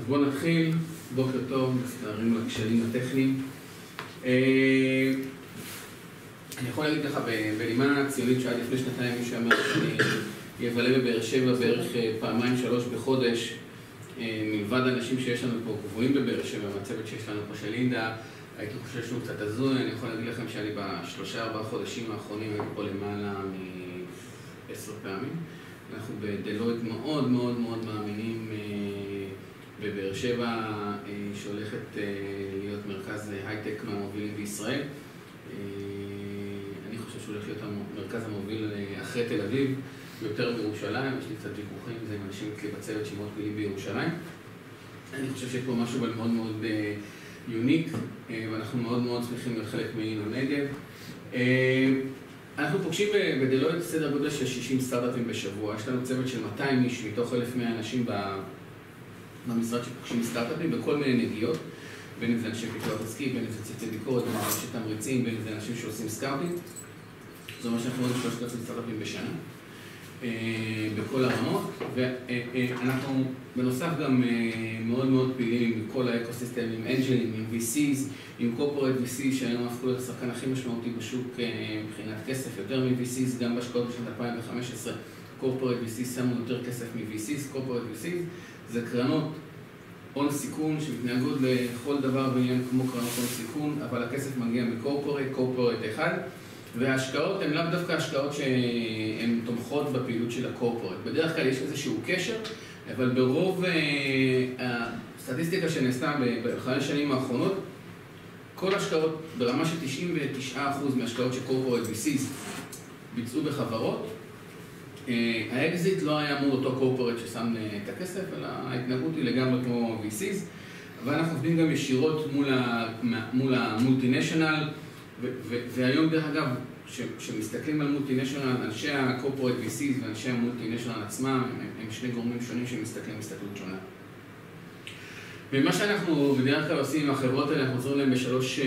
אז בואו נתחיל, בוקר טוב, מצטערים על הטכניים. אה, אני יכול להגיד לך בנימה ציונית שעד לפני שנתיים מישהו אמר שאני אבלה בבאר שבע בערך אה, פעמיים שלוש בחודש אה, מלבד אנשים שיש לנו פה קבועים בבאר שבע, מהצוות שיש לנו פה של לינדה הייתי חושב שהוא קצת הזוי, אני יכול להגיד לכם שאני בשלושה ארבעה חודשים האחרונים הייתי פה למעלה מעשר פעמים. אנחנו בדלויט מאוד מאוד מאוד מאמינים בבאר שבע אה, שהולכת אה, להיות מרכז הייטק מהמובילים בישראל. אה, אני חושב שהוא הולך להיות המרכז המוביל אחרי תל אביב, יותר בירושלים, יש לי קצת ויכוחים זה עם אנשים אצלי בצוות שמאוד פעילים בירושלים. אני חושב שיש פה משהו מאוד מאוד יוניק, ואנחנו מאוד מאוד שמחים להיות חלק מעין הנגב. אנחנו פוגשים בדלויט סדר גודל של 60 סטארט-אפים בשבוע, יש לנו צוות של 200 איש מתוך 1,100 אנשים במשרד שפוגשים סטארט-אפים בכל מיני נגיעות, בין אם זה אנשי פיתוח עסקי, בין אם זה צוותי ביקורת, בין אם זה תמריצים, בין אם זה אנשים שעושים scouting. זה אומר שאנחנו רואים 3,000 סטארט-אפים בשנה, אה, בכל הרמות, ואנחנו בנוסף גם אה, מאוד מאוד פעילים עם כל ה ecosystem, עם אנג'לים, עם VCs, עם קורפורט VC שהיום הפכו להיות השחקן הכי משמעותי בשוק אה, מבחינת כסף, יותר מ-VCs, גם בהשקעות בשנת 2015. קורפורט VCs שמו יותר כסף מ-VCs, קורפורט VCs זה קרנות הון סיכון שמתנהגות לכל דבר בעניין כמו קרנות הון סיכון, אבל הכסף מגיע מקורפורט, קורפורט אחד, וההשקעות הן לאו דווקא השקעות שהן תומכות בפעילות של הקורפורט. בדרך כלל יש איזשהו קשר, אבל ברוב אה, הסטטיסטיקה שנעשתה בחמש שנים האחרונות, כל השקעות ברמה של 99% מהשקעות ש corporate VCs ביצעו בחברות, האקזיט לא היה מול אותו corporate ששם אה, את הכסף, אלא ההתנהגות היא לגמרי כמו VCs, אבל אנחנו עובדים גם ישירות מול ה multinational, והיום דרך אגב, כשמסתכלים על multinational, אנשי ה corporate VCs ואנשי ה multinational עצמם, הם שני גורמים שונים שמסתכלים הסתכלות שונה. ומה שאנחנו בדרך כלל עושים עם החברות האלה, אנחנו עוזרים להם בשלוש אה,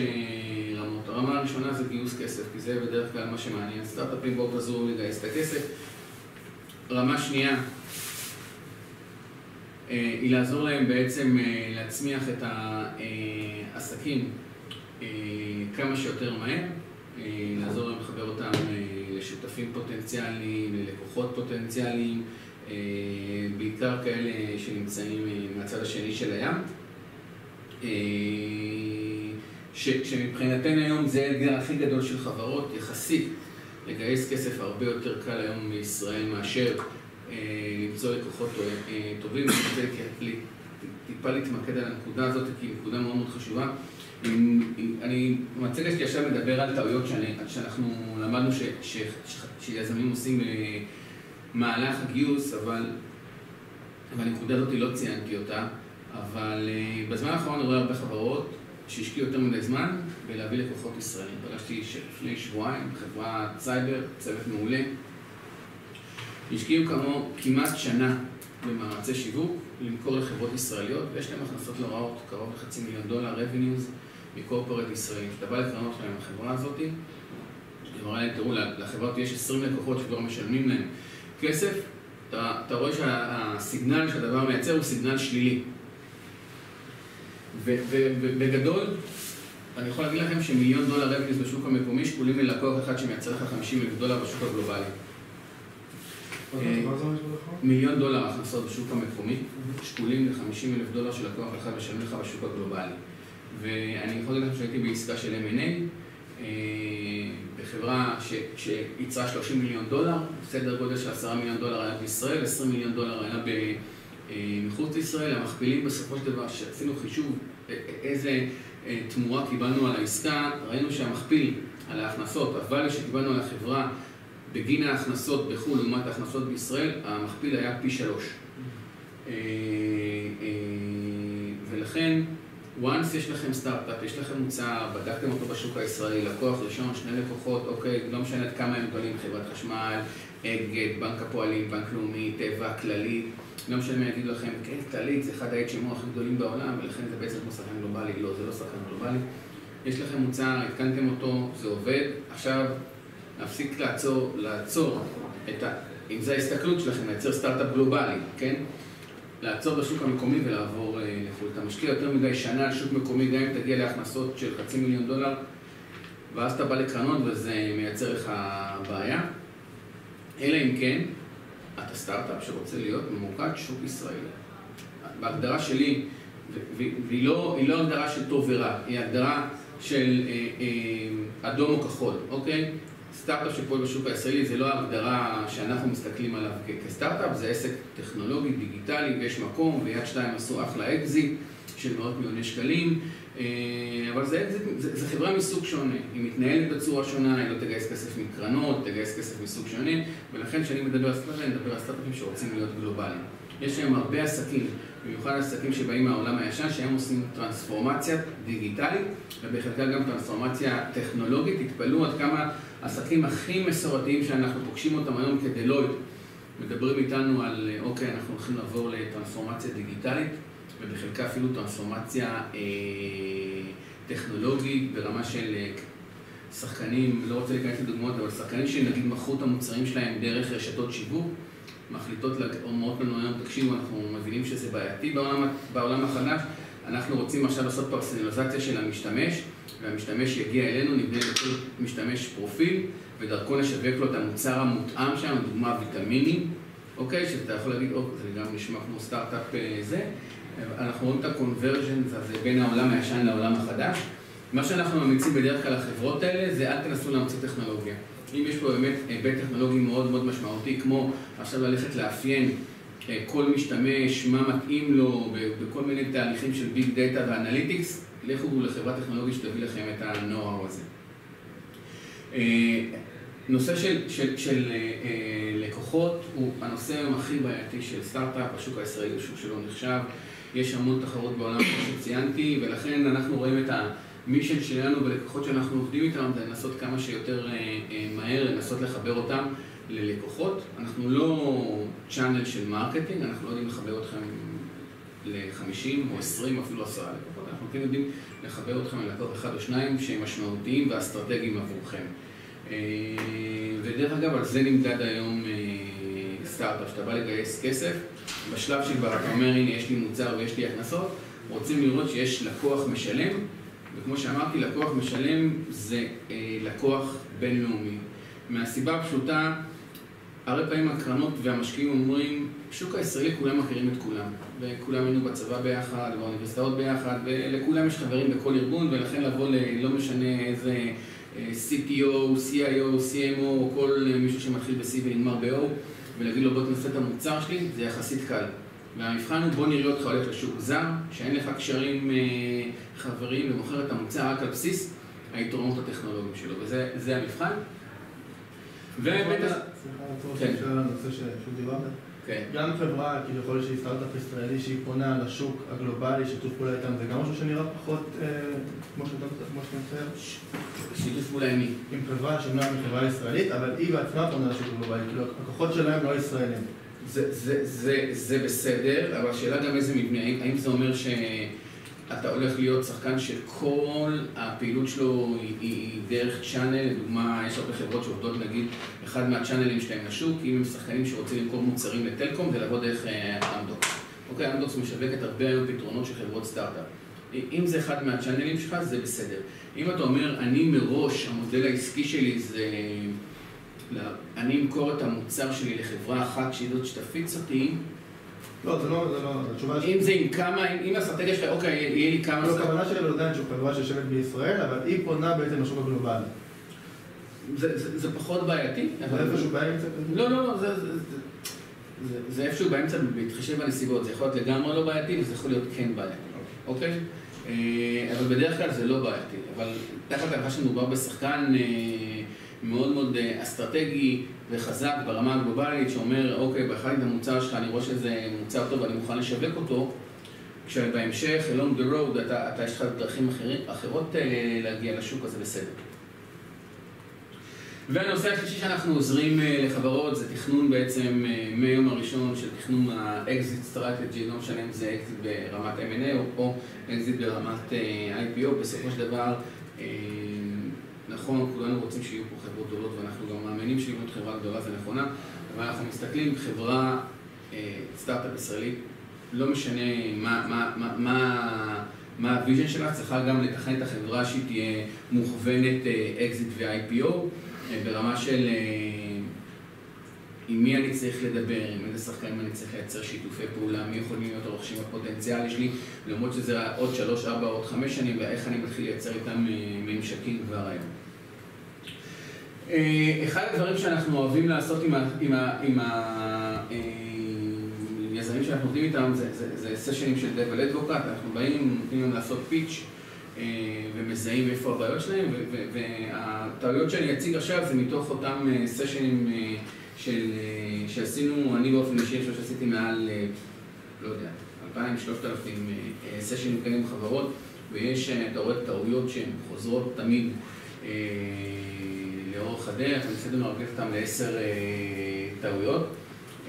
רמות. הרמה הראשונה זה גיוס כסף, כי זה בדרך כלל מה שמעניין. סטארט-אפים בואו תעזרו לגייס את הכסף. רמה שנייה אה, היא לעזור להם בעצם אה, להצמיח את העסקים אה, כמה שיותר מהר, לעזור להם לחבר אותם לשותפים פוטנציאליים, ללקוחות פוטנציאליים, בעיקר כאלה שנמצאים מהצד השני של הים. שמבחינתנו היום זה האתגר הכי גדול של חברות, יחסית לגייס כסף הרבה יותר קל היום מישראל מאשר אה, למצוא לקוחות אה, טובים. אני רוצה טיפה להתמקד על הנקודה הזאת, כי היא נקודה מאוד מאוד חשובה. אני, במצגת שלי עכשיו מדבר על טעויות שאני, שאנחנו למדנו ש, ש, ש, שיזמים עושים במהלך הגיוס, אבל בנקודה הזאת לא ציינתי אותה, אבל אה, בזמן האחרון אני רואה הרבה חברות שהשקיעו יותר מדי זמן בלהביא לקוחות ישראלים. פגשתי לפני שבועיים חברת סייבר, צוות מעולה. השקיעו כמו כמעט שנה במאמצי שיווק למכור לחברות ישראליות, ויש להם הכנסות לא רעות, קרוב לחצי מיליון דולר, revenues מקורפורט ישראלים. כשאתה בא לקרנות שלהם, החברה הזאת, אמרה להם, תראו, לחברות יש 20 לקוחות שכבר משלמים להם כסף, אתה, אתה רואה שהסיגנל שהדבר מייצר הוא סיגנל שלילי. ובגדול, אני יכול להגיד לכם שמיליון דולר רבניס בשוק המקומי שקולים ללקוח אחד שמייצר לך 50 אלף דולר בשוק הגלובלי. אה, מיליון דולר הכנסות בשוק המקומי, שקולים ל-50 אלף דולר של לקוח אחד משלם לך בשוק הגלובלי. ואני יכול להגיד לכם שהייתי בעסקה של M&A, אה, בחברה שייצרה 30 מיליון דולר, סדר גודל של 10 מיליון דולר היה בישראל, 20 מיליון דולר היה אה, מחוץ לישראל, המכפילים בסופו של דבר, שעשינו חישוב איזה תמורה קיבלנו על העסקה, ראינו שהמכפיל על ההכנסות, הvalue שקיבלנו על החברה בגין ההכנסות בחו"ל לעומת ההכנסות בישראל, המכפיל היה פי שלוש. אה, ולכן, once יש לכם סטארט-אפ, יש לכם מוצר, בדקתם אותו בשוק הישראלי, לקוח ראשון, שני לקוחות, אוקיי, לא משנה כמה הם גדולים, חברת חשמל, אגד, בנק הפועלים, בנק לאומי, טבע, כללית, לא משנה מה יגידו לכם, כן, כללית זה אחד ה-HMO הכי גדולים בעולם, ולכן זה בעצם כמו שחקן גלובלי, לא, זה לא שחקן גלובלי. יש לכם מוצר, התקנתם אותו, זה עובד, עכשיו להפסיק לעצור, לעצור את ה... אם זו ההסתכלות שלכם, לייצר סטארט-אפ גלובלי, כן? לעצור בשוק המקומי ולעבור לחו"ל. אתה משקיע יותר מדי שנה על שוק מקומי, גם אם תגיע להכנסות של חצי מיליון דולר, ואז אתה בא לקרנות וזה מייצר לך בעיה. אלא אם כן, אתה סטארט-אפ שרוצה להיות ממוקד שוק ישראלי. בהגדרה שלי, והיא לא, לא הגדרה של טוב ורע, היא הגדרה של אה, אה, אדום או כחול, אוקיי? סטארט-אפ שפועל בשוק הישראלי זה לא ההגדרה שאנחנו מסתכלים עליו כסטארט-אפ, זה עסק טכנולוגי, דיגיטלי, ויש מקום, ויד שתיים עשו אחלה אקזיט של מאות מיליוני שקלים, אה, אבל זה, זה, זה, זה חברה מסוג שונה, היא מתנהלת בצורה שונה, היא לא תגייס כסף מקרנות, תגייס כסף מסוג שונה, ולכן כשאני מדבר על סטארט-אפים, אני מדבר על סטארט-אפים שרוצים להיות גלובליים. יש להם הרבה עסקים, במיוחד עסקים שבאים מהעולם הישן, שהם עושים טרנספורמציה דיגיטלית, ובחלקה גם טרנספורמציה טכנולוגית. תתפלאו עד כמה העסקים הכי מסורתיים שאנחנו פוגשים אותם היום כדלויד, מדברים איתנו על, אוקיי, אנחנו הולכים לעבור לטרנספורמציה דיגיטלית, ובחלקה אפילו טרנספורמציה אה, טכנולוגית ברמה של אה, שחקנים, לא רוצה להיכנס לדוגמאות, אבל שחקנים שנגיד מכרו את המוצרים שלהם דרך רשתות שיווק. מחליטות, אומרות לנו היום, תקשיבו, אנחנו מבינים שזה בעייתי בעולם, בעולם החדש, אנחנו רוצים עכשיו לעשות פרסונליזציה של המשתמש, והמשתמש יגיע אלינו, נבנה לכל משתמש פרופיל, ודרכו נשווק לו את המוצר המותאם שלנו, דוגמה ויטמינים, אוקיי? שאתה יכול להגיד, אוקיי, זה גם נשמע כמו סטארט-אפ אה, זה. אנחנו רואים את הקונברג'ן הזה בין העולם הישן לעולם החדש. מה שאנחנו ממליצים בדרך כלל לחברות האלה זה אל תנסו להמציא טכנולוגיה. אם יש פה באמת היבט טכנולוגי מאוד מאוד משמעותי, כמו עכשיו ללכת לאפיין אה, כל משתמש, מה מתאים לו, בכל מיני תהליכים של big data ו analytics, לכו לחברה טכנולוגית שתביא לכם את הנוער הזה. אה, נושא של, של, של אה, לקוחות הוא הנושא הכי בעייתי של סטארט-אפ, השוק הישראלי הוא שוק שלא נחשב, יש המון תחרות בעולם, כמו שציינתי, ולכן אנחנו רואים את. ה mission שלנו ולקוחות שאנחנו עובדים איתם זה לנסות כמה שיותר אה, אה, מהר, לנסות לחבר אותם ללקוחות. אנחנו לא channel של marketing, אנחנו לא יודעים לחבר אתכם ל-50 או 20 או אפילו 10 לקוחות, אנחנו כן יודעים לחבר אתכם ללקוח אחד או שניים שהם משמעותיים ואסטרטגיים עבורכם. אה, ודרך אגב, על זה נמדד היום סטארט-אפ, שאתה בא לגייס כסף, בשלב שכבר אתה אומר, הנה יש לי מוצר ויש לי הכנסות, רוצים לראות שיש לקוח משלם וכמו שאמרתי, לקוח משלם זה אה, לקוח בינלאומי. מהסיבה הפשוטה, הרבה פעמים הקרנות והמשקיעים אומרים, בשוק הישראלי כולם מכירים את כולם. וכולם היינו בצבא ביחד, באוניברסיטאות ביחד, ולכולם יש חברים בכל ארגון, ולכן לבוא ללא משנה איזה אה, CTO, CIO, CMO, כל מישהו שמתחיל ב-C ונגמר ב-O, ולהגיד לו בוא תנסה את המוצר שלי, זה יחסית קל. והמבחן הוא בוא נראה אותך הולך לשוק זר, שאין לך קשרים אה, חברים ומוכר את המוצר רק על בסיס היתרונות הטכנולוגיים שלו, וזה המבחן. גם חברה, כביכול שהיא סטארט-אפ ישראלי, שהיא פונה לשוק הגלובלי, שיתוף פעולה איתם, זה גם משהו שנראה פחות אה, כמו שאתה מצייר? שיתוף פעולה עם מי? עם חברה שאומנם היא חברה ישראלית, אבל היא בעצמה פונה לשוק הגלובלי, כאילו הכוחות שלהם לא ישראלים. זה, בסדר, אבל השאלה גם איזה מבנה, האם זה אומר שאתה הולך להיות שחקן שכל הפעילות שלו היא, היא דרך צ'אנל, לדוגמה, יש הרבה חברות שעובדות נגיד, אחד מהצ'אנלים שלהם לשוק, אם הם שחקנים שרוצים למכור מוצרים לטלקום, זה לעבוד דרך אה, אמדוקס. אוקיי, אמדוקס משווקת הרבה היום פתרונות של חברות סטארט-אפ. אם זה אחד מהצ'אנלים שלך, זה בסדר. אם אתה אומר, אני מראש, המודל העסקי שלי זה... אני אמכור את המוצר שלי לחברה אחת שהיא זאת שתפיץ אותי. לא, זה לא, זה לא, התשובה. אם זה עם כמה, אם האסטרטגיה שלך, אוקיי, יהיה לי כמה... לא, הכוונה שלי עדיין שהוא חברה שיושבת בישראל, אבל היא פונה בעצם לשוק הגלובלי. זה פחות בעייתי. זה איפשהו באמצע? לא, לא, לא, זה איפשהו באמצע, בהתחשב בנסיבות. זה יכול להיות לגמרי לא בעייתי, וזה יכול להיות כן בעייתי, אוקיי? אה, אבל בדרך כלל זה לא בעייתי. אבל תחת ההנחה שמדובר בשחקן... מאוד מאוד אה, אסטרטגי וחזק ברמה הגלובלית, שאומר, אוקיי, באחד המוצר שלך אני רואה שזה מוצר טוב ואני מוכן לשווק אותו, כשבהמשך, along the road, אתה, אתה יש לך דרכים אחרים, אחרות אה, להגיע לשוק הזה בסדר. והנושא השלישי שאנחנו עוזרים אה, לחברות זה תכנון בעצם מיום הראשון של תכנון ה-exit strategy, לא משנה אם זה exit ברמת M&A או exit ברמת IPO, בסופו של דבר נכון, כולנו רוצים שיהיו פה חברות גדולות ואנחנו גם מאמינים שלבנות חברה גדולה זה נכונה, אבל אנחנו מסתכלים, חברה, אה, סטארט-אפ ישראלית, לא משנה מה, מה, מה, מה, מה ה vision שלה, צריכה גם לתכנן את החברה שהיא תהיה מוכוונת אקזיט ו-IPO ברמה של עם מי אני צריך לדבר, עם איזה שחקנים אני צריך לייצר שיתופי פעולה, מי יכולים להיות הרוכשים הפוטנציאלי שלי, למרות שזה עוד שלוש, ארבע, עוד חמש שנים, ואיך אני מתחיל לייצר איתם ממשקים כבר היום. אה, אחד הדברים שאנחנו אוהבים לעשות עם, היזמים אה, שאנחנו עובדים איתם זה, סשנים של Devil Advocate, אנחנו באים, נותנים להם לעשות פיץ' אה, ומזהים איפה הבעיות שלהם, והטעויות שאני אציג עכשיו זה מתוך אותם סשנים של, שעשינו, אני באופן אישי, אני חושב שעשיתי מעל, לא יודע, 2,000, 3,000 סשנים כאלה עם חברות, ויש, אתה רואה טעויות שהן חוזרות תמיד. הדרך, אני בסדר מרכז אותם לעשר אה, טעויות.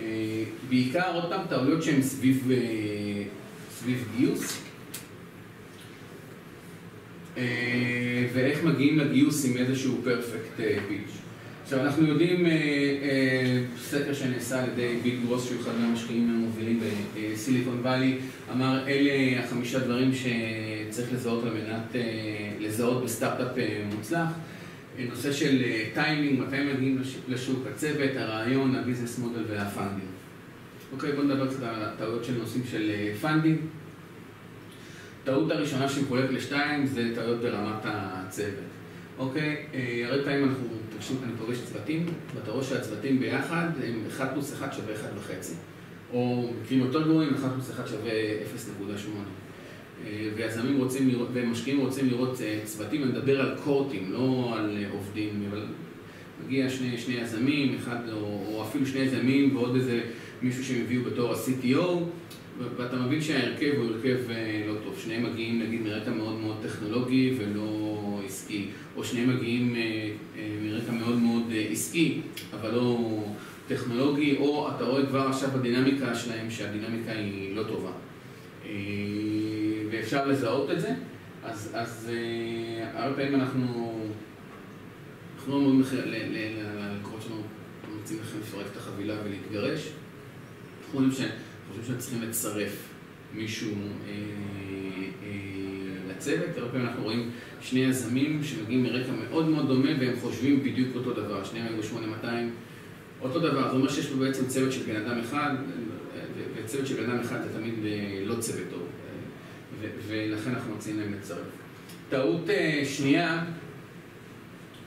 אה, בעיקר עוד פעם טעויות שהן סביב, אה, סביב גיוס. ואיך מגיעים לגיוס עם איזשהו פרפקט פיץ'. עכשיו אנחנו יודעים, סקר שנעשה על ידי ביל גרוס, שהוא אחד מהמשקיעים המובילים בסיליקון וואלי, אמר אלה החמישה דברים שצריך לזהות על מנת לזהות בסטארט-אפ מוצלח. נושא של טיימינג, אה, מתי מגיעים לשוק, הצוות, הרעיון, ה business model וה funding. אוקיי, בואו נדבר קצת על הטעויות של נושאים של funding. אה, טעות הראשונה שמחולקת לשתיים זה טעויות ברמת הצוות. אוקיי, אה, הרבה פעמים אנחנו פוגשים, אני פוגש צוותים, ואתה רואה שהצוותים ביחד הם 1 פלוס 1 שווה 1.5. או מקרים יותר גרועים, 1 פלוס 1 שווה 0.8. אה, ויזמים רוצים לראות, ומשקיעים רוצים לראות אה, צוותים, אני מדבר על קורטים, לא על אה, עובדים, אבל מגיע שני, שני יזמים, אחד, או, או אפילו שני יזמים ועוד איזה מישהו שהם הביאו בתור ה-CTO, ואתה מבין שההרכב הוא הרכב לא טוב. שניהם מגיעים נגיד מרקע מאוד מאוד טכנולוגי ולא עסקי, או שניהם מגיעים מרקע מאוד מאוד עסקי, אבל לא טכנולוגי, או אתה רואה כבר עכשיו בדינמיקה שלהם שהדינמיקה היא לא טובה. ואפשר לזהות את זה, אז, אז אה, הרבה פעמים אנחנו, אנחנו לא אומרים ללקוחות שלנו, אנחנו רוצים לכם לפרק את החבילה ולהתגרש. אנחנו חושבים שאנחנו צריכים לצרף מישהו אה, אה, לצוות, הרבה פעמים אנחנו רואים שני יזמים שמגיעים מרקע מאוד מאוד דומה והם חושבים בדיוק אותו דבר, שניהם היו 8200, אותו דבר, זה אומר שיש פה בעצם צוות של בן אדם אחד, וצוות של בן אדם אחד זה תמיד אה, לא צוות טוב. ולכן אנחנו מציעים להם לצרף. טעות אה, שנייה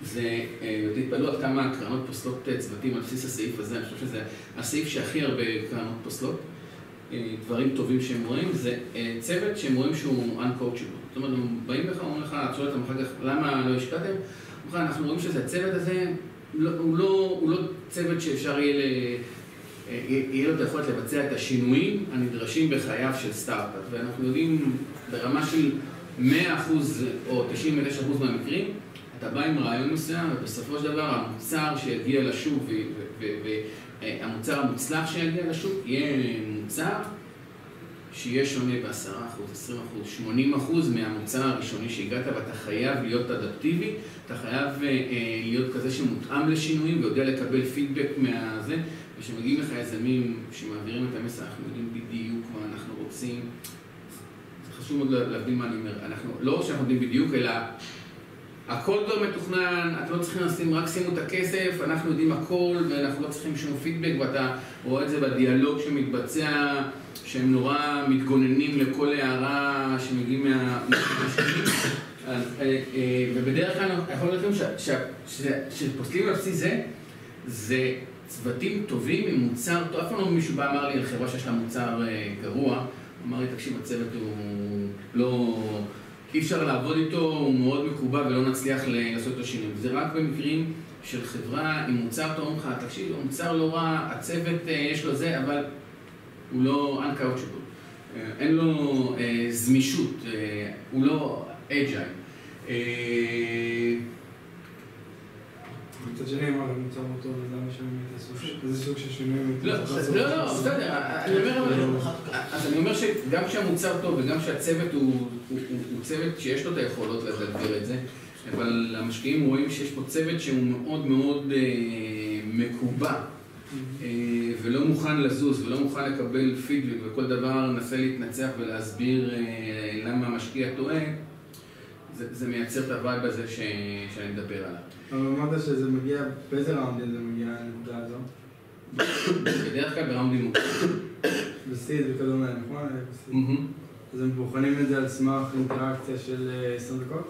זה, אה, תתפלאו עד כמה קרנות פוסלות אה, צוותים על בסיס הסעיף הזה, אני חושב שזה הסעיף שהכי הרבה קרנות פוסלות. דברים טובים שהם רואים, זה צוות שהם רואים שהוא uncoachable. זאת אומרת, הם באים לך, אומרים לך, את שואלת אותם אחר כך, למה לא השקעתם? אנחנו רואים שזה הצוות הזה, לא, הוא לא, הוא לא צוות שאפשר יהיה. יהיה לו את היכולת לבצע את השינויים הנדרשים בחייו של סטארט-אפ. ואנחנו יודעים ברמה של 100% או 99% מהמקרים, אתה בא עם רעיון מסוים, ובסופו של דבר המוצר שיגיע לשוק והמוצר המוצלח שיגיע לשוק יהיה מוצר שיהיה שונה ב-10%, 20%, 80% מהמוצר הראשוני שהגעת ואתה חייב להיות אדפטיבי, אתה חייב uh, להיות כזה שמותאם לשינויים ויודע לקבל פידבק מהזה. וכשמגיעים לך יזמים שמעבירים את המסר, אנחנו יודעים בדיוק מה אנחנו רוצים. זה חשוב מאוד להבין מה אני אומר. אנחנו, לא שאנחנו יודעים בדיוק, אלא הכל כבר מתוכנן, אתם לא צריכים לשים, רק שימו את הכסף, אנחנו יודעים הכל, ואנחנו לא צריכים שום פידבק, ואתה רואה את זה בדיאלוג שמתבצע, שהם נורא מתגוננים לכל הערה שמגיעים מהשנים. אה, אה, ובדרך כלל יכול להיות שפוסלים על בסיס זה, זה צוותים טובים עם מוצר טוב, אף פעם לא מישהו בא אמר לי על חברה שיש לה מוצר אה, גרוע, אמר לי, תקשיב, הצוות הוא לא... אי אפשר לעבוד איתו, הוא מאוד מקובע ולא נצליח לעשות אותו שינוי. זה רק במקרים של חברה עם מוצר טוב, אומרים לך, תקשיב, המוצר לא רע, הצוות אה, יש לו זה, אבל הוא לא uncoachable. אה, אין לו זמישות, הוא לא agile. מצד שני, מה, המוצר לא טוב, אז למה שהם איזה סוג של שינויים? לא, לא, לא, בסדר, אז אני אומר שגם כשהמוצר טוב וגם כשהצוות הוא צוות שיש לו את היכולות להגדיר את זה, אבל המשקיעים רואים שיש פה צוות שהוא מאוד מאוד מקובע ולא מוכן לזוז ולא מוכן לקבל פידבק וכל דבר מנסה להתנצח ולהסביר למה המשקיע טועה, זה, זה מייצר את ה vibe הזה ש... שאני מדבר עליו. אבל אמרת שזה מגיע, באיזה ראונדים זה מגיע לנקודה הזו? בדרך כלל בראונדים מוקדמים. ב seed וכדומה, נכון? אז הם בוחנים את זה על סמך אינטראקציה של 20 אה, דקות?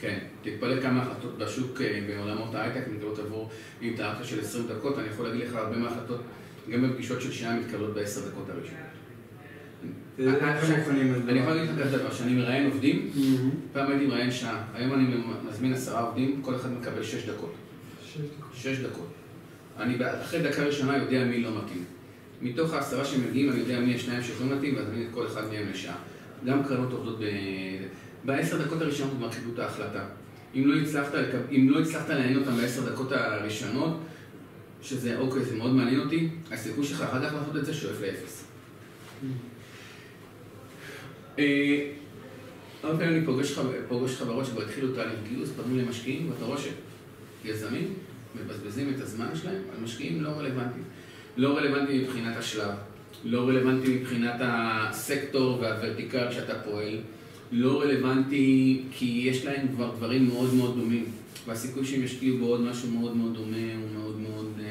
כן, תתפלא כמה החלטות בשוק אה, בעולמות ההייטק מתקבלות עבור אינטראקציה של 20 דקות, אני יכול להגיד לך הרבה מההחלטות, גם בפגישות של שעה מתקבלות בעשר דקות הראשונות. אני יכול להגיד לך כזה דבר, שאני מראיין עובדים, פעם הייתי מראיין שעה, היום אני מזמין עשרה עובדים, כל אחד מקבל שש דקות. שש דקות. אני אחרי דקה ראשונה יודע מי לא מתאים. מתוך העשרה שמגיעים, אני יודע מי השניים שיכולים להתאים, ואז אני את כל אחד מהם לשעה. גם קרנות עובדות ב... בעשר דקות הראשונות כבר קיבלו את ההחלטה. אם לא הצלחת, אם לא הצלחת לעניין אותם בעשר דקות הראשונות, שזה אוקיי, זה מאוד מעניין אותי, הסיכוי שלך אחר כך לעשות את זה שואף לאפס. אה, הרבה פעמים אני פוגש חברות שכבר התחילו תהליך גיוס, פנו למשקיעים, ואתה רואה שיזמים מבזבזים את הזמן שלהם על משקיעים לא רלוונטיים. לא רלוונטי מבחינת השלב, לא רלוונטי מבחינת הסקטור והוורטיקל שאתה פועל, לא רלוונטי כי יש להם כבר דברים מאוד מאוד דומים, והסיכוי שהם ישקיעו בעוד משהו מאוד מאוד דומה הוא מאוד מאוד אה,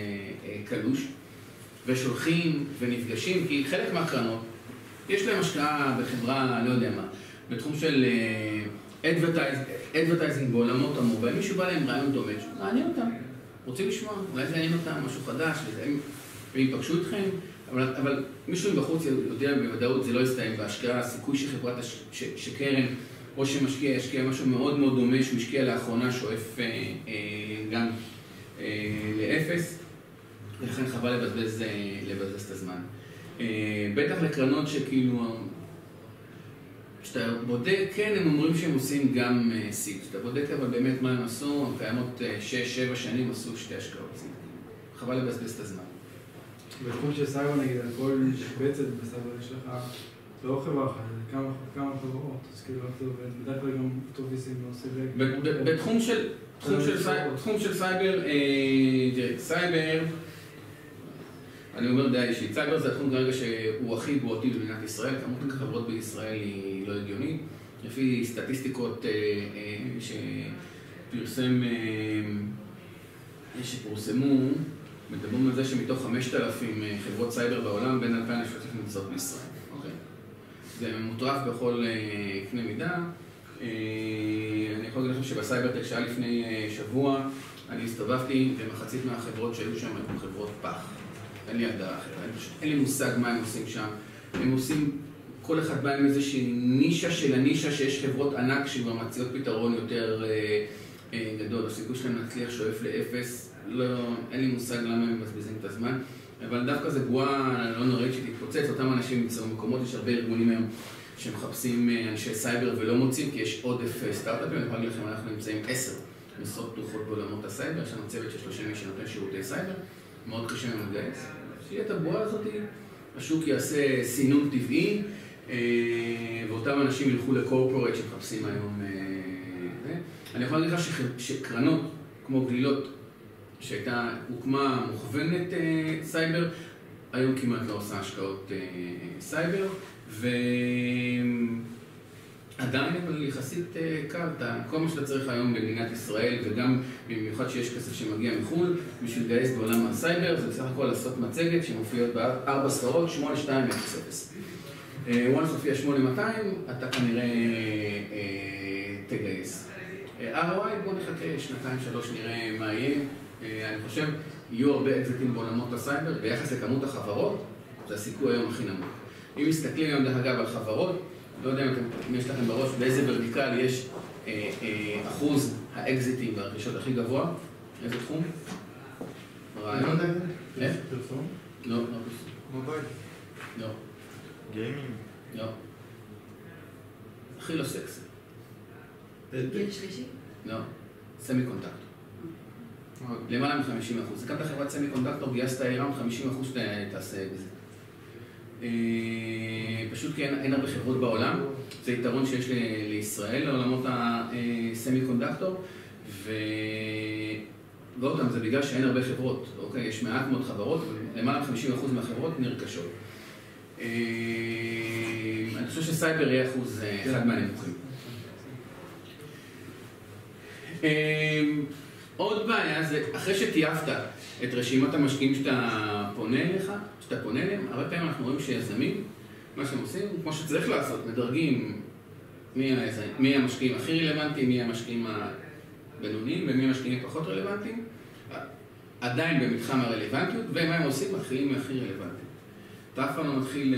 אה, קלוש, ושולחים ונפגשים, כי חלק מהקרנות, יש להם השקעה בחברה, לא יודע מה, בתחום של אדברטייזינג אה, בעולמות המובייל, מישהו בא להם רעיון דומה, מעניין אותם, רוצים לשמוע, אולי זה יעניין אותם, משהו חדש, והם וייפגשו איתכם, אבל, אבל מישהו מבחוץ יודע בוודאות זה לא יסתיים בהשקעה, הסיכוי שחברת, ש, שקרן או שמשקיע ישקיע משהו מאוד מאוד דומה שהוא השקיע לאחרונה שואף אה, אה, גם אה, לאפס, ולכן חבל לבזבז, אה, לבזבז את הזמן. אה, בטח לקרנות שכאילו, כשאתה בודק, כן, הם אומרים שהם עושים גם אה, סיט. כשאתה בודק אבל באמת מה הם עשו, הם קיימות 6-7 שנים עשו שתי השקעות סיט. חבל לבזבז את הזמן. בתחום של סייבר נגיד, על כל משבצת בסייבר יש לך לא חברה אחת, כמה, כמה חברות, אז כאילו איך זה עובד, בדרך כלל גם טוביסים ועושה בתחום של, תחום של, סייבר, אה, תראה, סייבר, אני אומר די אישית, סייבר זה התחום כרגע שהוא הכי בועתי במדינת ישראל, כמות החברות בישראל היא לא הגיונית, לפי סטטיסטיקות אה, אה, שפרסם, שפורסמו מדברים על זה שמתוך 5,000 אה, חברות סייבר בעולם, בין 2,000 ל-3,000 נמצאות בישראל. אוקיי? זה מוטרף בכל אה, קנה מידה. אה, אני יכול להגיד לכם שבסייברטק שהיה לפני שבוע, אני הסתובבתי, ומחצית מהחברות שהיו שם היו חברות פח. אין לי הגדרה אחרת, אין לי מושג מה הם עושים שם. הם עושים, כל אחד בא עם איזושהי נישה של הנישה שיש חברות ענק שכבר מציעות פתרון יותר גדול. הסיכוי שלהם להצליח שואף לאפס. לא, אין לי מושג למה הם מבזבזים את הזמן, אבל דווקא זה בועה לא נוראית שתתפוצץ, אותם אנשים ימצאו מקומות, יש הרבה ארגונים היום שמחפשים אה, אנשי סייבר ולא מוצאים, כי יש עודף אה, סטארט-אפים, אני יכול להגיד לכם, אנחנו נמצאים עשר משרות פתוחות בעולמות הסייבר, יש לנו צוות של 30 איש שנותן שירותי סייבר, מאוד קשה לנו לגייס. שיהיה את הבועה הזאת, השוק יעשה סינון טבעי, אה, ואותם אנשים ילכו ל corporate שמחפשים היום. אני יכול להגיד לך שקרנות כמו גלילות שהייתה, הוקמה מוכוונת אה, סייבר, היום כמעט לא עושה השקעות אה, סייבר, ועדיין אבל יחסית אה, קל, כל מה שאתה צריך היום במדינת ישראל, וגם במיוחד שיש כסף שמגיע מחו"ל, בשביל לגייס בעולם הסייבר, זה בסך הכל לעשות מצגת שמופיעות בארבע ספרות, 8200. once הופיע 8200, אתה כנראה תגייס. ROI, בוא נחכה שנתיים, שלוש, נראה מה יהיה. אה, אני חושב, יהיו הרבה אקזיטים בעולמות הסייבר, ביחס לכמות החברות, זה הסיכוי היום הכי נמוך. אם מסתכלים היום, דרך אגב, על חברות, לא יודע אם יש לכם בראש באיזה vertical יש אה, אה, אחוז האקזיטים והרכישות הכי גבוה, איזה תחום? רעיון? איך? פרסום? לא, לא פרסום. מובייל? לא. גיימינג? לא. הכי לא סקסי. גיל שלישי? לא. semiconductor. למעלה מ-50 אחוז. הקמת חברת semiconductor, גייסת אירם 50 אחוז שתעשה בזה. אה, פשוט כי אין הרבה חברות בעולם, זה יתרון שיש לישראל לעולמות הסמי קונדקטור, ועוד פעם, זה בגלל שאין הרבה חברות, אוקיי? יש מעט מאוד חברות, למעלה מ-50% מהחברות נרכשות. אה, אני חושב שסייבר יהיה אחוז אה, אחד. מהנמוכים. אה, עוד בעיה זה, אחרי שטייפת את רשימת המשקיעים שאתה פונה אליך, שאתה פונה אליהם, הרבה פעמים אנחנו רואים שיזמים, מה שהם עושים, כמו שצריך לעשות, מדרגים מי המשקיעים הכי רלוונטיים, מי המשקיעים הבינוניים ומי המשקיעים הפחות רלוונטיים, עדיין במתחם הרלוונטיות, ומה הם עושים? מתחילים מהכי רלוונטיים. אתה אף פעם לא מתחיל,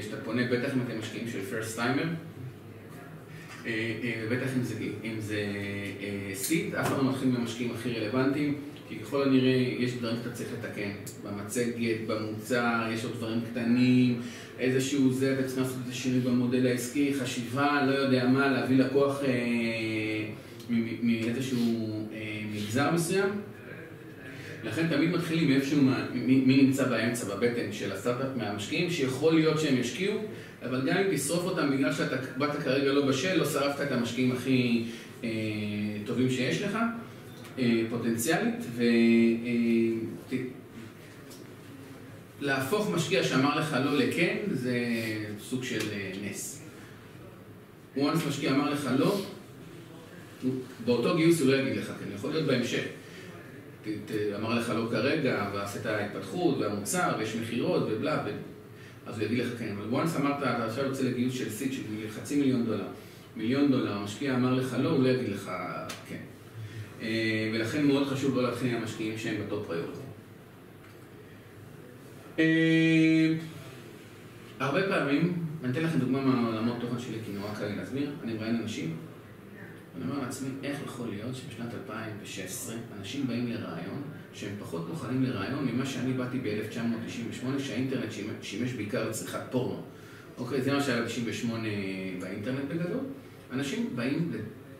כשאתה פונה, בטח אם אתם משקיעים של פרסט טיימר, ובטח אם זה, אם זה סיט, אף פעם לא מתחיל מהמשקיעים הכי רלוונטיים, כי ככל הנראה יש דברים שאתה צריך לתקן, במצגת, במוצר, יש עוד דברים קטנים, איזשהו זה, אתה צריך לעשות איזה שינוי במודל העסקי, חשיבה, לא יודע מה, להביא לקוח אה, מאיזשהו אה, מגזר מסוים. לכן תמיד מתחילים מאיפשהו, מי, מי נמצא באמצע, בבטן של הסטארט-אפ מהמשקיעים, שיכול להיות שהם ישקיעו, אבל גם אם תשרוף אותם בגלל שאתה באת כרגע לא בשל, לא שרפת את המשקיעים הכי אה, טובים שיש לך, אה, פוטנציאלית, ו... אה, להפוך משקיע שאמר לך לא לכן, זה סוג של אה, נס. once משקיע אמר לך לא, באותו גיוס הוא לא יגיד לך כן, יכול להיות בהמשך. אמר לך לא כרגע, ועשית התפתחות, והמוצר, ויש מכירות, ובלה, ו... אז הוא יגיד לך כן. אבל once אמרת, אתה עכשיו יוצא לגיוס של סיט של חצי מיליון דולר, מיליון דולר, המשקיע אמר לך לא, הוא לא יגיד לך כן. אה, ולכן מאוד חשוב לא להתחיל עם המשקיעים שהם בטופ פריורטי. אה, הרבה פעמים, אני אתן לכם דוגמה מהעולמות תוכן שלי, כי נורא קל להסביר, אני מראיין אנשים, ואני אומר לעצמי, איך יכול להיות שבשנת 2016 אנשים באים לרעיון שהם פחות מוכנים לרעיון ממה שאני באתי ב-1998, שהאינטרנט שימש בעיקר לצריכת פורנו. אוקיי, זה מה שהיה ב-98 באינטרנט בגדול. אנשים באים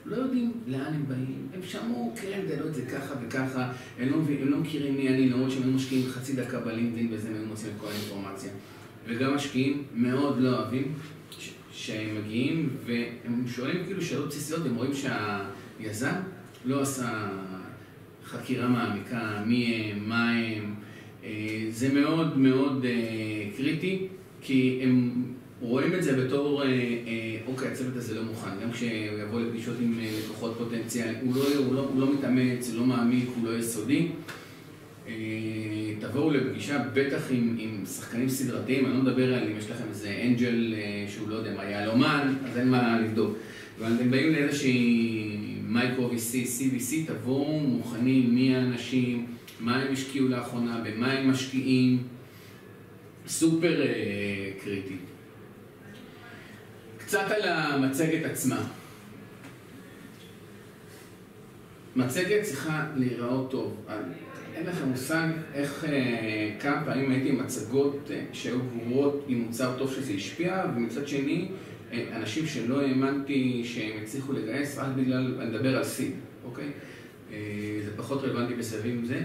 לא יודעים לאן הם באים, הם שמעו, כן, זה לא זה ככה וככה, הם לא, הם לא מכירים מי אני, למרות שהם היו משקיעים חצי דקה בלינקדאין וזה, הם מוצאים את כל האינפורמציה. וגם משקיעים מאוד לא אוהבים שהם מגיעים והם שואלים כאילו שאלות בסיסיות, הם רואים שהיזם לא עשה חקירה מעמיקה, מי הם, מה הם, אה, זה מאוד מאוד אה, קריטי, כי הם רואים את זה בתור, אה, אוקיי, הצוות הזה לא מוכן, גם כשהוא יבוא לפגישות עם לקוחות פוטנציאליים, הוא, לא, הוא, לא, הוא לא מתאמץ, הוא לא מעמיק, הוא לא יסודי. תבואו לפגישה בטח עם, עם שחקנים סדרתיים, אני לא מדבר על אם יש לכם איזה אנג'ל שהוא לא יודע מה, יהלומן, אז אין מה לבדוק. אבל אתם באים לאיזושהי מייקרו VC, CVC, תבואו מוכנים מי האנשים, מה הם השקיעו לאחרונה, במה הם משקיעים, סופר קריטי. קצת על המצגת עצמה. מצגת צריכה להיראות טוב. אין לכם מושג איך, אה, כמה פעמים הייתי עם מצגות אה, שהיו גבורות עם מוצר טוב שזה השפיע, ומצד שני, אה, אנשים שלא האמנתי שהם הצליחו לגייס רק בגלל, אני מדבר על סין, אוקיי? זה פחות רלוונטי בסביבים זה,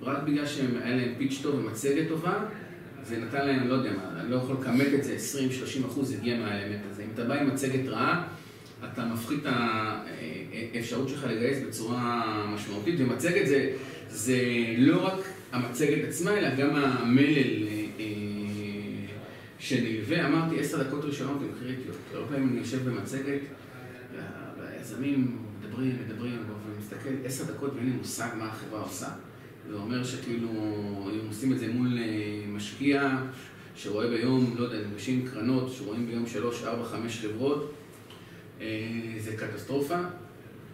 רק בגלל שהיה להם פיץ' טוב ומצגת טובה, זה נתן להם, לא יודע מה, אני לא יכול לכמת את זה, 20-30 אחוז הגיע מהאלמנט הזה. אם אתה בא עם מצגת רעה, אתה מפחית את האפשרות שלך לגייס בצורה משמעותית, ומצגת זה, זה לא רק המצגת עצמה, אלא גם המלל אה, שנלווה. אמרתי, עשר דקות ראשונות הן קריטיות. הרבה פעמים אני יושב במצגת, והיזמים מדברים, מדברים, ואני מסתכל עשר דקות ואין לי מושג מה החברה עושה. זה אומר שכאילו, אם עושים את זה מול אה, משקיע שרואה ביום, לא יודע, נפגשים קרנות, שרואים ביום שלוש, ארבע, חמש חברות, אה, זה קטסטרופה.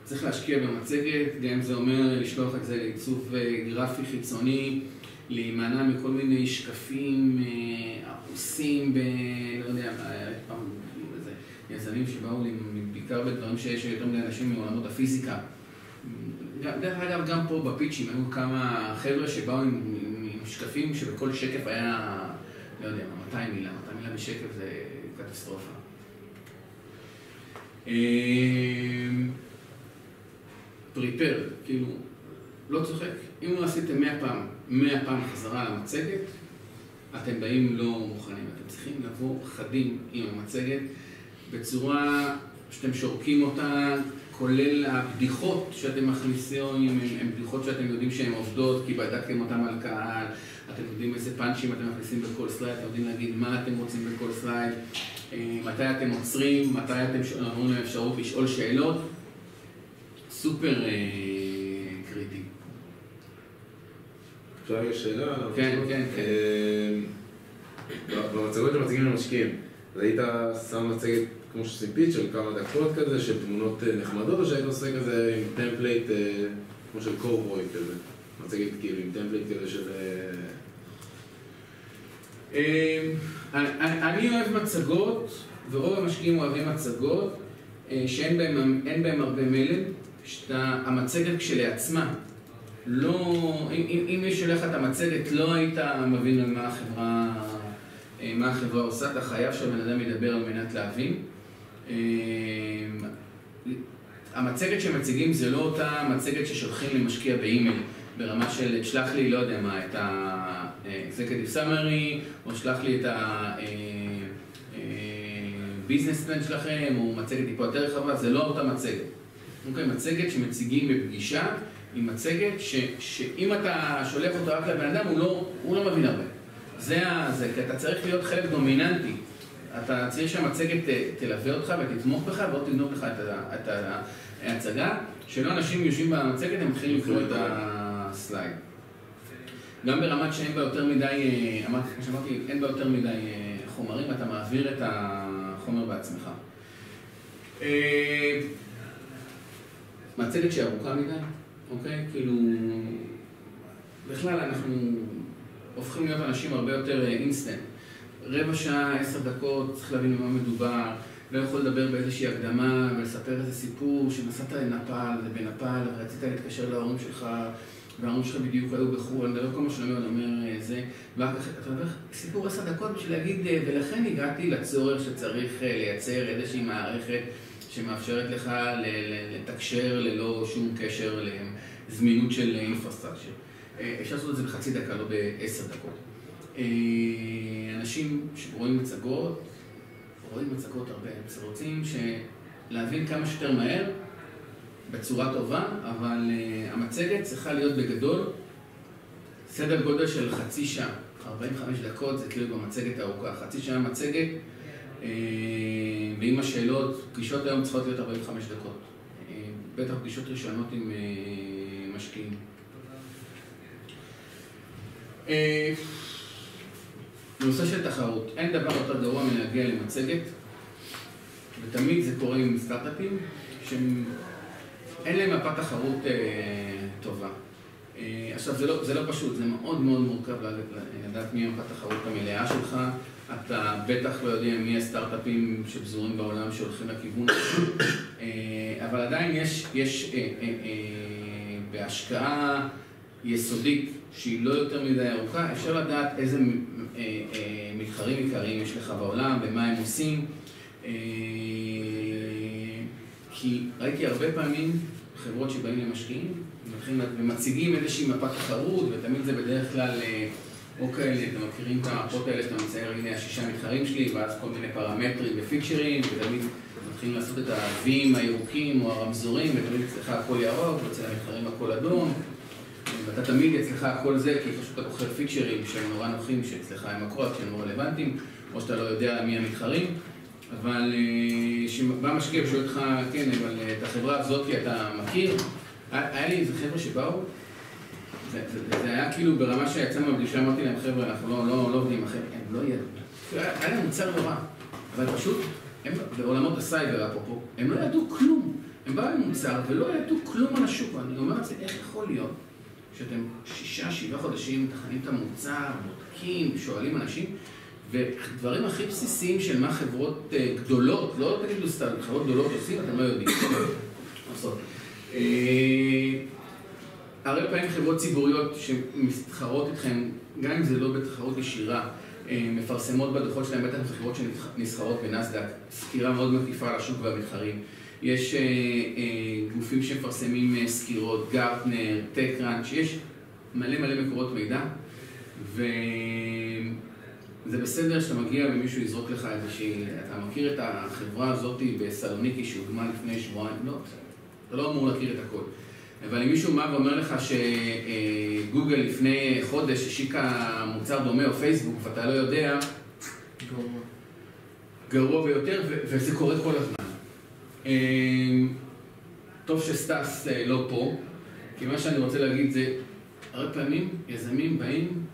צריך להשקיע במצגת, גם אם זה אומר לשלוח את זה לעיצוב אה, גרפי חיצוני, להימנע מכל מיני שקפים ערוסים ב... לא יודע, פעם, איזה יזמים שבאו לי בעיקר בדברים שיש יותר מדי אנשים מעולמות הפיזיקה. דרך אגב, גם פה בפיצ'ים היו כמה חבר'ה שבאו עם, עם שקפים שבכל שקף היה, לא יודע, 200 מילה, 200 מילה בשקף זה קטסטרופה. פריפר, כאילו, לא צוחק. אם לא עשיתם 100 פעם, 100 פעם חזרה למצגת, אתם באים לא מוכנים. אתם צריכים לבוא חדים עם המצגת בצורה שאתם שורקים אותה כולל הבדיחות שאתם מכניסים, הן בדיחות שאתם יודעים שהן עובדות, כי בדקתם אותן על קהל, אתם יודעים איזה פאנצ'ים אתם מכניסים בכל slide, אתם יודעים להגיד מה אתם רוצים בכל slide, אה, מתי אתם עוצרים, מתי אתם נותנים להם אפשרות לשאול שאלות, סופר אה, קריטי. עכשיו יש שאלה? כן, כן, כן. במצגות שמציגים למשקיעים, היית שם מצגת כמו pitch של כמה דקות כזה, של תמונות אה, נחמדות, או שהיית עושה כזה עם template, אה, כמו של קורבוי כזה? מצגת כאילו עם template כזה של... אה, אני אוהב מצגות, ורוב המשקיעים אוהבים מצגות, שאין בהם הרבה מלל, שהמצגת כשלעצמה, לא, אם, אם מישהו הולך את המצגת, לא היית מבין על מה החברה, מה החברה עושה, אתה חייב שהבן אדם ידבר על מנת להבין. אמ, המצגת שמציגים זה לא אותה מצגת ששולחים למשקיע באימייל ברמה של שלח לי, לא יודע מה, את ה-executive summary, או שלח לי את ה-business plan שלכם, או מצגת טיפה יותר רחבה, זה לא אותה מצגת. אוקיי, מצגת שמציגים בפגישה היא מצגת ש, שאם אתה שולח אותו רק לבן אדם, הוא לא, הוא לא מבין הרבה. זה, זה, כי אתה צריך להיות חלק דומיננטי. אתה צריך שהמצגת תלווה אותך ותתמוך בך ועוד תגנוב לך את ההצגה, שלא אנשים יושבים במצגת, הם מתחילים לקרוא את הסלייד. גם ברמת שאין בה יותר מדי, אמרתי, כמו שאמרתי, אין בה יותר מדי אה, חומרים, אתה מעביר את החומר בעצמך. מצגת שהיא ארוכה מדי, אוקיי? כאילו, בכלל אנחנו הופכים להיות אנשים הרבה יותר אינסטנט. אה, רבע שעה, עשר דקות, צריך להבין במה מדובר, לא יכול לדבר באיזושהי הקדמה ולספר איזה סיפור שנסעת לנפאל ובנפאל ורצית להתקשר להורים שלך וההורים שלך בדיוק היו בחו"ל, אני מדבר כל מה שאני אומר, אומר אה, זה, ואחר כך אתה אומר סיפור עשר דקות בשביל להגיד, אה, ולכן הגעתי לצורך שצריך לייצר איזושהי מערכת שמאפשרת לך לתקשר ללא שום קשר לזמינות של אינפרסטרקצ'ר. אפשר לעשות את זה בחצי דקה, לא בעשר דקות. אה, אנשים שרואים מצגות, רואים מצגות הרבה, הם רוצים להבין כמה שיותר מהר, בצורה טובה, אבל uh, המצגת צריכה להיות בגדול סדר גודל של חצי שעה, 45 דקות זה כאילו במצגת הארוכה, חצי שעה מצגת, ועם השאלות, פגישות היום צריכות להיות 45 דקות, uh, בטח פגישות ראשונות עם uh, משקיעים. בנושא של תחרות, אין דבר יותר גרוע מלהגיע למצגת, ותמיד זה קורה עם סטארט-אפים, שאין להם מפת תחרות אה, טובה. אה, עכשיו, זה לא, זה לא פשוט, זה מאוד מאוד מורכב לדעת מי מפת התחרות המלאה שלך. אתה בטח לא יודע מי הסטארט-אפים שפזורים בעולם שהולכים לכיוון הזה, אה, אבל עדיין יש, יש אה, אה, אה, בהשקעה יסודית שהיא לא יותר מדי ארוכה, אפשר לדעת איזה אה, אה, מתחרים עיקריים יש לך בעולם ומה הם עושים. אה, כי ראיתי הרבה פעמים חברות שבאים למשקיעים ומציגים איזושהי מפת תחרות, ותמיד זה בדרך כלל או כאלה, אתם מכירים את המפות האלה שאתה מצייר, הנה השישה מתחרים שלי, ואז כל מיני פרמטרים ופיקצ'רים, ותמיד מתחילים לעשות את ה-Vים הירוקים או הרמזורים, ותמיד אצלך הכל ירוק, ואצל המתחרים הכל אדום. ואתה תמיד אצלך הכל זה, כי פשוט אתה בוחר פיצ'רים שהם נורא נוחים, שאצלך הם הקוד, שהם לא רלוונטיים, או שאתה לא יודע מי המתחרים, אבל אה, כשבא משקיע ושואל אותך, כן, אבל אה, את החברה הזאת אתה מכיר? היה לי איזה חבר'ה שבאו, זה, היה כאילו ברמה שיצאנו בפגישה, אמרתי להם, חבר'ה, אנחנו לא, לא, לא עובדים אחרת, הם לא ידעו. היה להם מוצר נורא, אבל פשוט, בעולמות הסייבר אפרופו, הם לא ידעו כלום. הם באו עם מוצר ולא ידעו כלום על השוק. אני אומר את זה, איך יכול להיות? שאתם שישה, שבעה חודשים מתכננים את המוצר, בודקים, שואלים אנשים, ודברים הכי בסיסיים של מה חברות אה, גדולות, לא תגידו סתם, חברות גדולות עושים, אתם לא יודעים הרבה פעמים חברות ציבוריות שמתחרות איתכם, גם אם זה לא בתחרות ישירה, אה, מפרסמות בדוחות שלהם, בטח חברות שנסחרות בנסדק, סקירה מאוד מקיפה על השוק והמתחרים. יש אה, אה, גופים שמפרסמים סקירות, גרטנר, טקראנץ', יש מלא מלא מקורות מידע, וזה בסדר שאתה מגיע ומישהו יזרוק לך איזושהי, אתה מכיר את החברה הזאת בסלוניקי שהוגמה לפני שבועיים? לא, אתה לא אמור להכיר את הכל. אבל אם מישהו בא ואומר לך שגוגל לפני חודש השיקה מוצר דומה או פייסבוק ואתה לא יודע, גרוע. גרוע ביותר, וזה קורה כל הזמן. אמ, טוב שסטס אה, לא פה, כי מה שאני רוצה להגיד זה, הרבה פעמים יזמים באים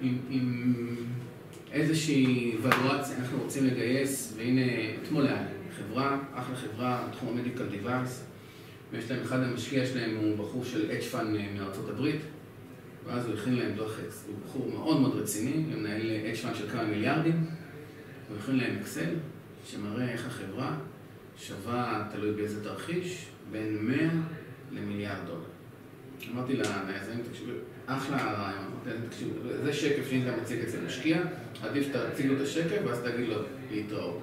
עם, עם איזושהי ולואציה, אנחנו רוצים לגייס, והנה, אתמול היה חברה, אחלה חברה, תחום ה medical device, ויש להם, אחד המשקיע שלהם הוא בחור של hedge fund אה, מארצות הברית, ואז הוא הכין להם דוח אקסל, הוא בחור מאוד מאוד רציני, הוא מנהל hedge fund של כמה מיליארדים, הוא הכין להם אקסל, שמראה איך החברה שווה, תלוי באיזה תרחיש, בין 100 למיליארד דולר. אמרתי ליזמים, תקשיבו, אחלה רעיון, אמרתי להם, תקשיבו, זה שקף שאם אתה מציג אצל משקיע, עדיף שתציג לו את השקף ואז תגיד לו להתראות.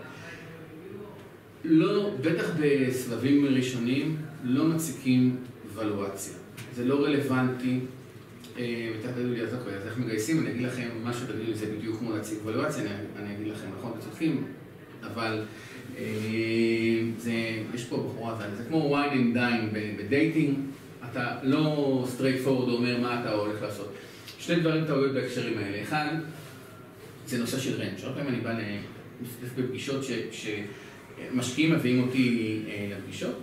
לא, בטח בסבבים ראשונים, לא מציקים ולואציה. זה לא רלוונטי. אה, ותכף תגידו לי, אז אוקיי, אז איך מגייסים? אני אגיד לכם, מה שתגידו לי זה בדיוק כמו להציג ולואציה, אני, אני אגיד לכם, נכון, אתם צודקים, אבל אה, זה, יש פה בחורה, זה כמו wine and dine בדייטינג, אתה לא straight forward אומר מה אתה הולך לעשות. שני דברים טעויות בהקשרים האלה. אחד, זה נושא של רנץ'. הרבה פעמים אני בא להשתתף בפגישות שמשקיעים מביאים אותי אה, לפגישות,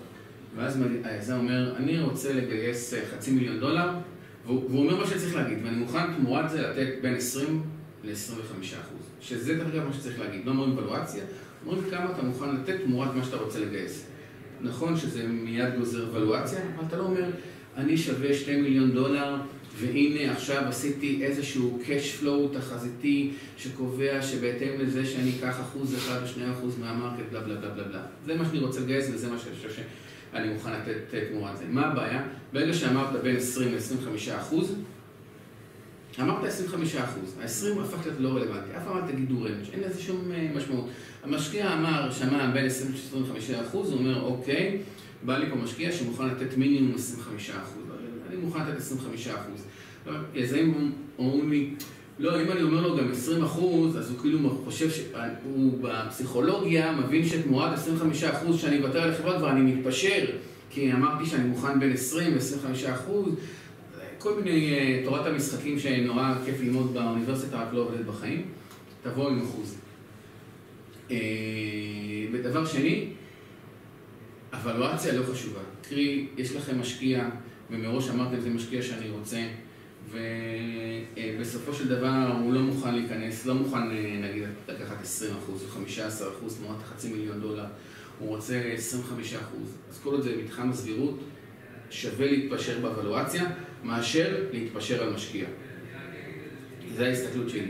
ואז היזם אומר, אני רוצה לגייס אה, חצי מיליון דולר, והוא אומר מה שצריך להגיד, ואני מוכן תמורת זה לתת בין 20 ל-25 אחוז. שזה דרך אגב מה שצריך להגיד, לא אומרים ולואציה, אומרים כמה אתה מוכן לתת תמורת מה שאתה רוצה לגייס. נכון שזה מיד גוזר ולואציה, אבל אתה לא אומר, אני שווה 2 מיליון דולר, והנה עכשיו עשיתי איזשהו cash flow תחזיתי שקובע שבהתאם לזה שאני אקח אחוז אחד או שני אחוז מהמרקט, בלה בלה בלה בלה. זה מה שאני רוצה לגייס וזה מה שאני חושב שאני מוכן לתת תמורת זה. מה הבעיה? ברגע שאמרת בין 20 ל-25 אחוז, אמרת 25 אחוז, ה-20 הפך להיות לא רלוונטי, אף פעם אל תגידו רמש, אין לזה שום אה, משמעות. המשקיע אמר, שמע בין 20 ל-25 אחוז, הוא אומר, אוקיי, בא לי פה משקיע שמוכן לתת מינימום 25 אחוז, אני מוכן לתת 25 אחוז. יזמים אומרים לי, לא, אם אני אומר לו גם 20 אחוז, אז הוא כאילו חושב שהוא בפסיכולוגיה מבין שתמורת 25 אחוז שאני אוותר על החברה כבר אני מתפשר, כי אמרתי שאני מוכן בין 20 ל-25 אחוז. כל מיני uh, תורת המשחקים שנורא כיף ללמוד באוניברסיטה, רק לא עובדת בחיים, תבוא עם אחוז. Uh, ודבר שני, אבלואציה לא חשובה. קרי, יש לכם משקיע, ומראש אמרתם זה משקיע שאני רוצה, ובסופו של דבר הוא לא מוכן להיכנס, לא מוכן נגיד לקחת 20% או 15% תמורת חצי מיליון דולר, הוא רוצה 25%. אז כל עוד זה מתחם הסבירות, שווה להתפשר באבלואציה, מאשר להתפשר על משקיע. זו ההסתכלות שלי.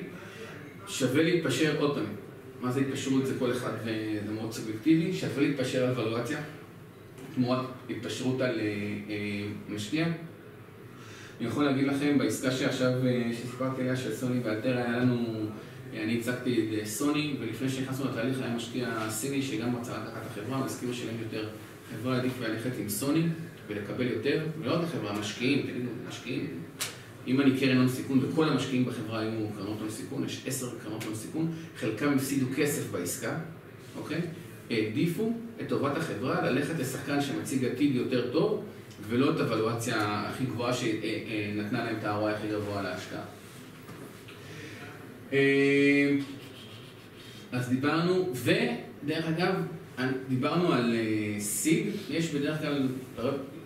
שווה להתפשר, עוד פעם, מה זה התפשרות? זה כל אחד וזה מאוד סובייקטיבי, שווה להתפשר על ולואציה, תמורת התפשרות על אה, אה, משקיע. אני יכול להגיד לכם, בעסקה שעכשיו, אה, שסיפרתי עליה של סוני ואלתר, היה לנו, אני הצגתי את סוני, ולפני שנכנסנו לתהליך היה משקיע סיני שגם רצה לקחת את החברה, הוא הסכים לשלם יותר. חברה עדיף ללכת עם סוני ולקבל יותר, ולא רק החברה, משקיעים, תגידו, משקיעים. אם אני קרן הון סיכון וכל המשקיעים בחברה היו קרנות הון סיכון, יש עשר קרנות הון סיכון, חלקם הפסידו כסף בעסקה, אוקיי? העדיפו את טובת החברה ללכת לשחקן שמציג עתיד יותר טוב, ולא את הוולואציה הכי גבוהה שנתנה להם את ה-ROI הכי גבוה להשקעה. אה, אז דיברנו, ודרך אגב, דיברנו על סיד, אה, יש בדרך כלל,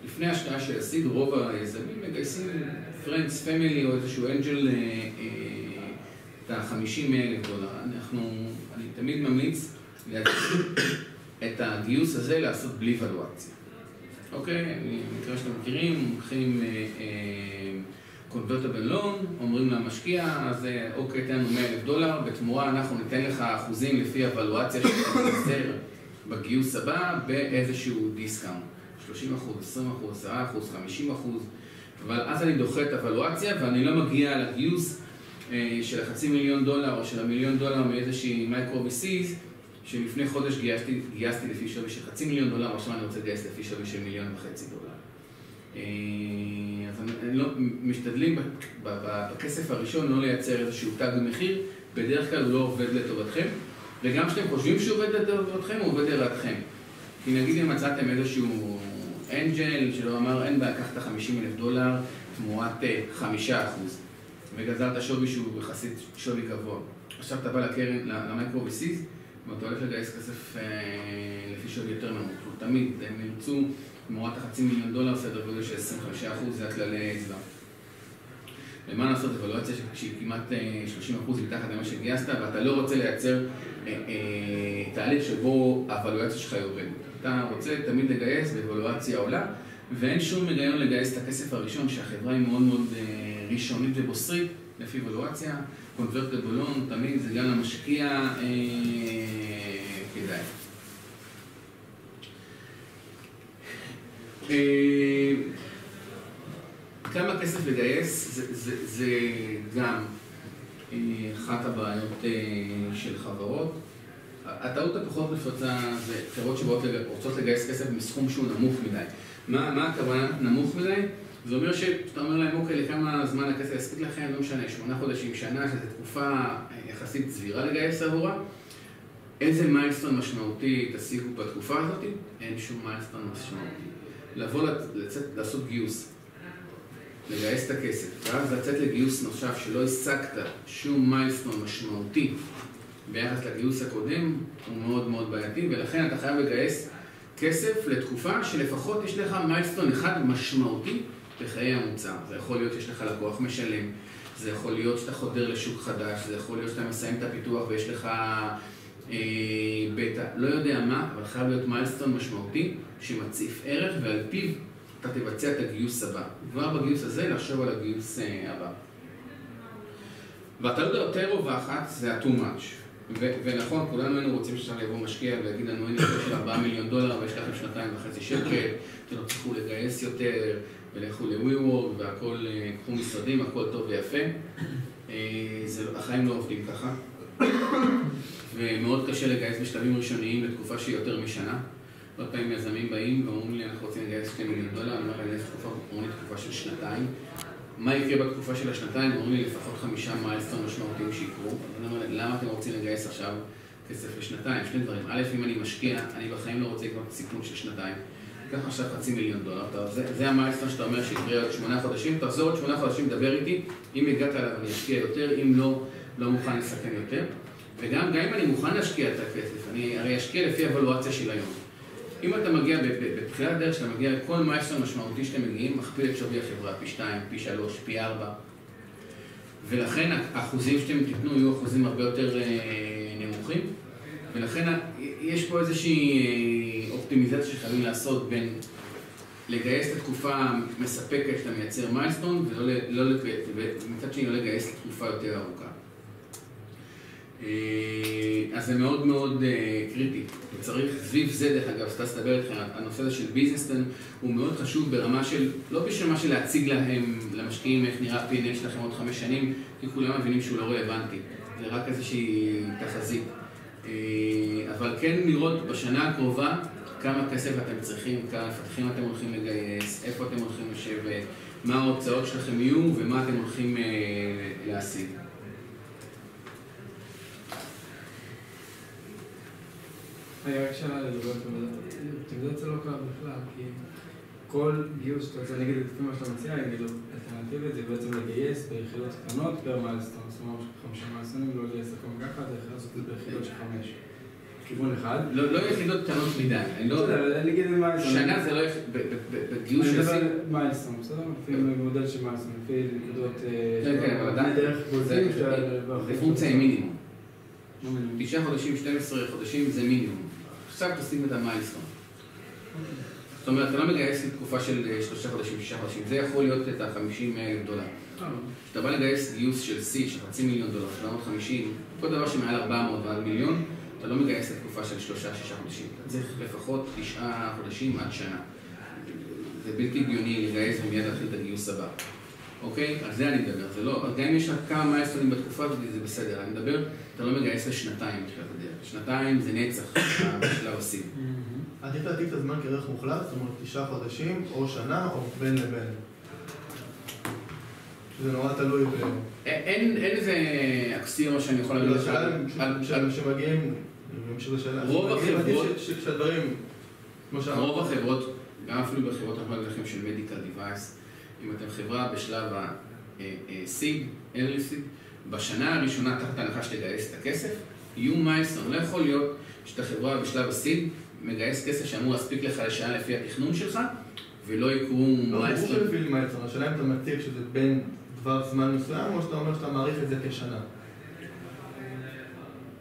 לפני השקעה של ה seed, רוב היזמים מגייסים friends, family או איזשהו angel אה, את ה-50 אלף דולר. אנחנו, אני תמיד ממליץ את הגיוס הזה לעשות בלי ולואציה. אוקיי? במקרה שאתם מכירים, לוקחים convertible loan, אומרים למשקיע, אז אוקיי, תן לנו 100 אלף דולר, בתמורה אנחנו ניתן לך אחוזים לפי הוולואציה שאתה מייצר בגיוס הבא באיזשהו discount. 30 אחוז, 20 אחוז, 10 אחוז, 50 אחוז, אבל אז אני דוחה את הוולואציה ואני לא מגיע לגיוס של החצי מיליון דולר או של המיליון דולר מאיזושהי micro VCs שלפני חודש גייסתי, גייסתי לפי שווי של חצי מיליון דולר, עכשיו אני רוצה לגייס לפי שווי של מיליון וחצי דולר. אה, אז אני לא, משתדלים בכסף הראשון לא לייצר איזשהו תג במחיר, בדרך כלל הוא לא עובד לטובתכם, וגם כשאתם חושבים שהוא עובד לטובתכם, הוא עובד לרעתכם. כי נגיד אם מצאתם איזשהו אנג'ל שלא אמר אין בעיה, קח את ה-50 אלף דולר תמורת חמישה אחוז, וגזרת שווי שהוא יחסית שווי גבוה. עכשיו אתה בא לקרן, למייקרו וסיס, ואתה הולך לגייס כסף לפי שווי יותר נמוך. תמיד הם ירצו תמורת החצי מיליון דולר, סדר גודל של 25 אחוז, זה הכללי אצבע. למה לעשות אבלואציה שהיא כמעט 30 אחוז מתחת למה שגייסת, ואתה לא רוצה לייצר אה, אה, תהליך שבו האבלואציה שלך יורדת. אתה רוצה תמיד לגייס באבלואציה עולה, ואין שום היגיון לגייס את הכסף הראשון, שהחברה היא מאוד מאוד אה, ראשונית ובוסרית, לפי אבלואציה, קונברט גדולון, תמיד זה גם למשקיע אה, כדאי. אה, כמה כסף לגייס, זה, זה, זה גם אה, אחת הבעיות אה, של חברות. הטעות הפחות נפוצה זה חברות שרוצות לגייס כסף מסכום שהוא נמוך מדי. מה, מה הכוונה נמוך מדי? זה אומר שאתה אומר להם, אוקיי, לכמה זמן הכסף יספיק לכם, לא משנה, שמונה חודשים, שנה, שזו תקופה יחסית סבירה לגייס עבורה. איזה מיילסטון משמעותי תשיגו בתקופה הזאת? אין שום מיילסטון משמעותי. לבוא, לצאת, לעשות גיוס. לגייס את הכסף, ואז לצאת לגיוס נוסף שלא השגת שום מיילסטון משמעותי ביחס לגיוס הקודם, הוא מאוד מאוד בעייתי, ולכן אתה חייב לגייס כסף לתקופה שלפחות יש לך מיילסטון אחד משמעותי בחיי המוצר. זה יכול להיות שיש לך לקוח משלם, זה יכול להיות שאתה חודר לשוק חדש, זה יכול להיות שאתה מסיים את הפיתוח ויש לך אה, בטא, לא יודע מה, אבל חייב להיות מיילסטון משמעותי שמציף ערך ועל פיו אתה תבצע את הגיוס הבא. כבר בגיוס הזה לחשוב על הגיוס אה, הבא. והטעות היותר רווחת זה ה-too much. ונכון, כולנו היינו רוצים שעכשיו יבוא משקיע ויגיד לנו, הנה יש של 4 מיליון דולר ויש לכם שנתיים וחצי שקל, אתם לא צריכו לגייס יותר, ולכו ל-WeWork והכל, אה, קחו משרדים, הכל טוב ויפה. אה, זה, החיים לא עובדים ככה. ומאוד קשה לגייס בשלבים ראשוניים לתקופה שהיא יותר משנה. הרבה פעמים יזמים באים ואומרים לי, אנחנו רוצים לגייס 2 מיליון דולר, אני אומר איזה תקופה? אומרים לי תקופה של שנתיים. מה יקרה בתקופה של השנתיים? אומרים לי לפחות חמישה מיילסטון משמעותיים שיקרו. אני אומר למה אתם רוצים לגייס עכשיו כסף לשנתיים? שני דברים. א', אם אני משקיע, אני בחיים לא רוצה לקנות סיכון של שנתיים. קח עכשיו חצי מיליון דולר. זה, זה המיילסטון שאתה אומר שיקרה עוד שמונה חודשים. תחזור עוד שמונה חודשים, דבר איתי. אם הגעת אליו אני אשקיע יותר, אם לא, לא מוכן לסכן יותר. וגם אם אני מוכן להשקיע את הכסף, אני הרי אשקיע לפי אבלואציה של היום. אם אתה מגיע, בתחילת הדרך שאתה מגיע לכל מייסטון משמעותי שאתם מגיעים, מכפיל את שווי החברה פי 2, פי 3, פי 4. ולכן האחוזים שאתם תיתנו יהיו אחוזים הרבה יותר אה, נמוכים. ולכן יש פה איזושהי אה, אופטימיזציה שחייבים לעשות בין לגייס את התקופה מספקת שאתה מייצר milestone, ומצד לא, לא, שני לא לגייס לתקופה יותר ארוכה. אה, אז זה מאוד מאוד אה, קריטי. וצריך, סביב זה דרך אגב, סטאס תדבר איתכם, הנושא הזה של business plan הוא מאוד חשוב ברמה של, לא בשביל מה של להציג להם, למשקיעים, איך נראה P&L שלכם עוד חמש שנים, כי כולם מבינים שהוא לא רלוונטי. זה רק איזושהי תחזית. אה, אבל כן לראות בשנה הקרובה כמה כסף אתם צריכים, כמה מפתחים אתם הולכים לגייס, איפה אתם הולכים לשבת, מה ההוצאות שלכם יהיו ומה אתם הולכים להשיג. אני רק שאלה לדבר על זה לא קרה בכלל, כי כל גיוס שאתה רוצה, נגיד, לפי מה שאתה מציע, נגיד, אלטרנטיבית זה בעצם לגייס ביחידות קטנות פר מיילסטון, זאת אומרת, חמישה מיילסטונים, לא לגייס הכל ככה, אתה יכול לעשות את זה ביחידות של חמש. כיוון אחד. לא, לא יחידות קטנות מדי. אני לא... נגיד מיילסטון. שנה זה לא בגיוס של. אני מדבר מיילסטון, בסדר? לפי מודל של מיילסטון, לפי נקודות... כן, כן, אבל עדיין... זה פונקציה עם מינימום. תשעה חודשים, 12 חודשים זה מינימום. עכשיו תשים את המיילסטון. זאת אומרת, אתה לא מגייס לתקופה של אה, שלושה חודשים, שישה חודשים, זה יכול להיות את ה-50 אלף דולר. כשאתה בא לגייס גיוס של C של חצי מיליון דולר, 750, כל דבר שמעל 400 ועד מיליון, אתה לא מגייס לתקופה של שלושה, שישה חודשים. אתה צריך לפחות תשעה חודשים עד שנה. זה בלתי הגיוני לגייס ומיד להתחיל את הגיוס הבא. אוקיי? על זה אני מדבר. זה לא, גם אם יש לך כמה מיילסטונים בתקופה הזאת, זה בסדר. אני מדבר, אתה לא מגייס לשנתיים בתחילת הדרך. שנתיים זה נצח בשלב השיא. עדיף להטיף את הזמן כערך מוחלט, זאת אומרת תשעה חודשים, או שנה, או בין לבין. זה נורא תלוי ב... אין איזה אקסיומה שאני יכול להגיד לך. על... שמגיעים, רוב החברות... שהדברים... רוב החברות גם אפילו בחברות אנחנו נגיד לכם של Medical Device, אם אתם חברה בשלב ה-seed, early seed, בשנה הראשונה תחת ההנחה שתגייס את הכסף, יהיו מיילסטון. לא יכול להיות שאתה חברה בשלב ה-seed, מגייס כסף שאמור להספיק לך לשעה לפי התכנון שלך, ולא יקרו מיילסטון. לא, ברור שלפי מיילסטון, השאלה אם אתה מציג שזה בין דבר זמן מסוים, או שאתה אומר שאתה מעריך את זה כשנה.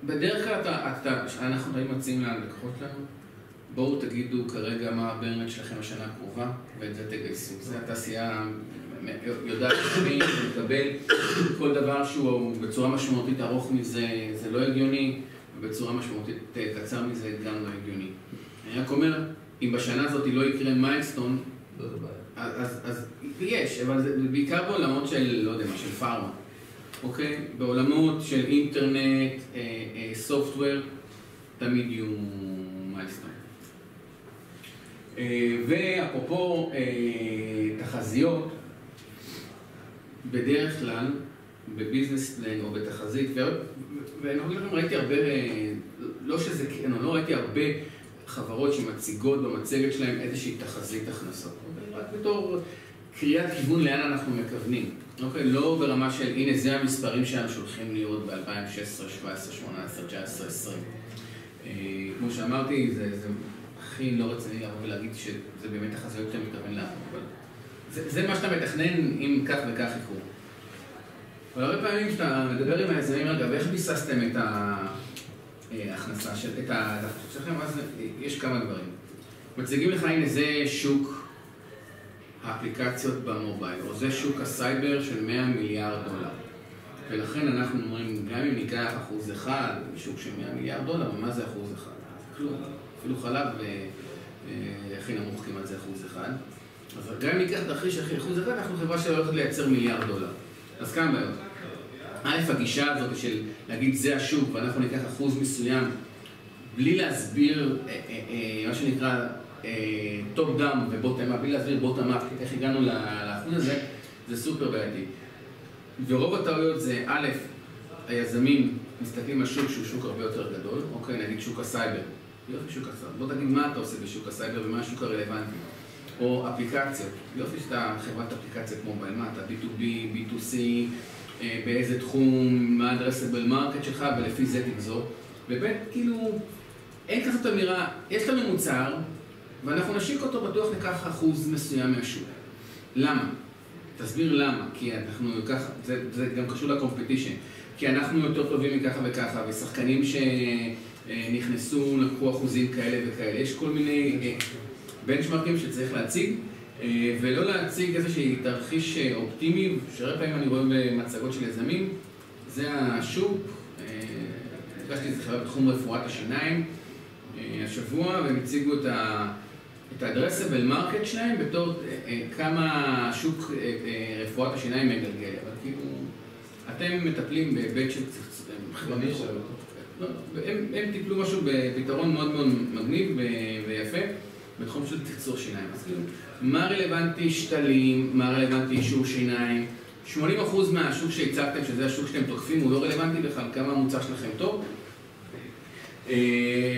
בדרך כלל אתה, אתה, אנחנו תמיד מציעים ללקוחות שלנו, בואו תגידו כרגע מה הברנט שלכם בשנה הקרובה, ואת זה תגייסו. זה התעשייה יודעת להבין ולקבל כל דבר שהוא בצורה משמעותית ארוך מזה, זה לא הגיוני, ובצורה משמעותית קצר מזה גם לא הגיוני. אני רק אומר, אם בשנה הזאת לא יקרה מיילסטון, אז, אז יש, אבל זה בעיקר בעולמות של, לא יודע מה, של פארמה. אוקיי? בעולמות של אינטרנט, סופטוור, אה, אה, תמיד יהיו מיילסטון. אה, ואפרופו תחזיות, בדרך כלל, בביזנס פלן או בתחזית, ואני אומר לכם, ראיתי הרבה, לא שזה, כן, לא ראיתי הרבה חברות שמציגות במצגת שלהם איזושהי תחזית הכנסות. רק בתור קריאת כיוון לאן אנחנו מכוונים. אוקיי, לא ברמה של הנה זה המספרים שאנחנו שולחים להיות ב-2016, 2017, 2018, 2019, 2020. כמו שאמרתי, זה, זה הכי לא רציני לבוא ולהגיד שזה באמת החזיות שאתה מתכוון לעבור, אבל זה, זה מה שאתה מתכנן אם כך וכך יקרו. אבל הרבה פעמים כשאתה מדבר עם היזמים, רגע, ואיך ביססתם את ההכנסה של, את אז יש כמה דברים. מציגים לך, הנה זה שוק האפליקציות במובייל, או זה שוק הסייבר של 100 מיליארד דולר. ולכן אנחנו אומרים, גם אם ניקח אחוז אחד משוק של 100 מיליארד דולר, מה זה אחוז אחד? כלום. אפילו חלב אה, אה, הכי נמוך כמעט זה אחוז אחד. אז גם אם ניקח תרחיש הכי אחוז אחד, אנחנו חברה שהולכת לייצר מיליארד דולר. אז כמה בעיות? א', הגישה הזאת של להגיד זה השוק ואנחנו ניקח אחוז מסוים בלי להסביר אה, מה שנקרא top down ו bottom up, בלי להסביר bottom up, איך הגענו לאחוז הזה, זה סופר בעייתי. ורוב הטעויות זה, א', היזמים מסתכלים על שוק שהוא שוק הרבה יותר גדול, אוקיי, נגיד שוק הסייבר. יופי שוק הסייבר. בוא תגיד מה אתה עושה בשוק הסייבר ומה השוק הרלוונטי. או אפליקציות. יופי שאתה חברת אפליקציה כמו מה אתה B2B, B2C, אה, באיזה תחום, מה ה-addressable market שלך, ולפי זה תגזור. וב' כאילו, אין כזאת אמירה, יש לנו מוצר, ואנחנו נשיק אותו, בטוח ניקח אחוז מסוים מהשוק. למה? תסביר למה, כי אנחנו ככה, זה, זה גם קשור ל competition, כי אנחנו יותר טובים מככה וככה, ושחקנים שנכנסו לקחו אחוזים כאלה וכאלה, יש כל מיני בנצ'מרקים אה, שצריך להציג, אה, ולא להציג איזשהי תרחיש אה, אופטימי, שהרבה פעמים אני רואה במצגות של יזמים, זה השוק, נפגשתי איזה חברה בתחום רפואת השיניים השבוע, והם הציגו את ה... את ה-addressable market שלהם בתור אה, אה, כמה שוק אה, רפואת השיניים מגלגל. אבל כאילו, אתם מטפלים בהיבט של חברה לא, הם, הם טיפלו משהו בפתרון מאוד מאוד מגניב ויפה בתחום של תקצור שיניים. אז כאילו, מה רלוונטי שתלים, מה רלוונטי אישור שיניים? 80% מהשוק שהצגתם, שזה השוק שאתם תוקפים, הוא לא רלוונטי בכלל, כמה המוצר שלכם טוב,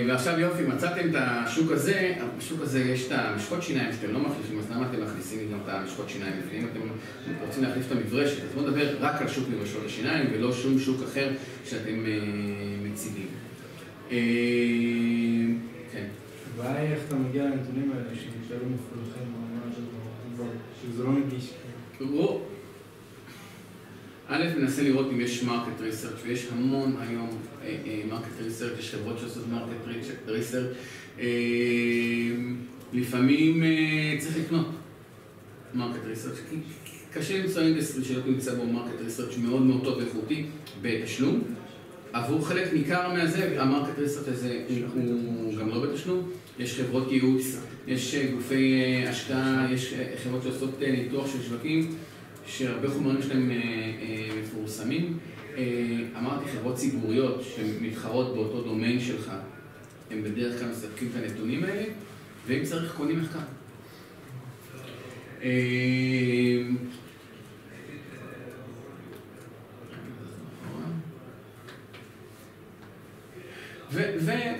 ועכשיו יופי, מצאתם את השוק הזה, בשוק הזה יש את המשחות שיניים שאתם לא מחליפים, אז למה אתם מכניסים גם את המשחות שיניים בפנים? אתם רוצים להחליף את המברשת, אז בואו נדבר רק על שוק מברשות השיניים ולא שום שוק אחר שאתם אה, מציגים. אה, כן. הבעיה היא איך אתה מגיע לנתונים האלה שנשארו מפולחים, שזה לא נגיש. א', ננסה לראות אם יש market research ויש המון היום market research, יש חברות שעושות market research, לפעמים אה, צריך לקנות market research, כי קשה למצוא industry שלא תמצא בו market research מאוד מאוד טוב ואיכותי בתשלום. עבור חלק ניכר מהזה, ה market research הזה הוא גם לא בתשלום, יש חברות ייעוץ, יש אה, גופי אה, השקעה, יש חברות שעושות ניתוח של שווקים. שהרבה חומרים שלהם אה, אה, מפורסמים. אה, אמרתי, חברות ציבוריות שמתחרות באותו דומיין שלך, הם בדרך כלל מספקים את הנתונים האלה, ואם צריך קונים מחקר. וזה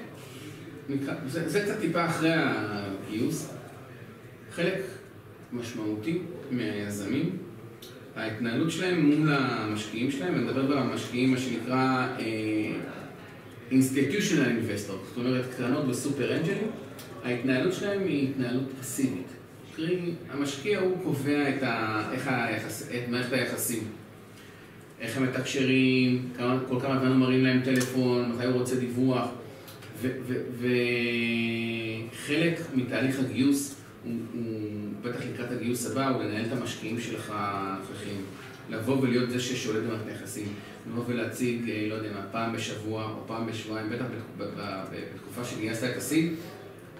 קצת טיפה אחרי הגיוס. חלק משמעותי מהיזמים, ההתנהלות שלהם מול המשקיעים שלהם, אני מדבר במשקיעים, מה שנקרא uh, institutional investor, זאת אומרת קרנות בסופר אנג'לים, ההתנהלות שלהם היא התנהלות פסיבית. קרי, המשקיע הוא קובע את, ה, איך היחס, את מערכת היחסים. איך הם מתקשרים, כל כמה זמן מרים להם טלפון, מתי הוא רוצה דיווח. וחלק מתהליך הגיוס, הוא, הוא בטח לקראת הגיוס הבא, הוא לנהל את המשקיעים שלך הנוכחים. לבוא ולהיות זה ששולט במערכת היחסים. לבוא ולהציג, אה, לא יודע מה, פעם בשבוע או פעם בשבועיים, בטח בתקופה שגייסת את הסיד,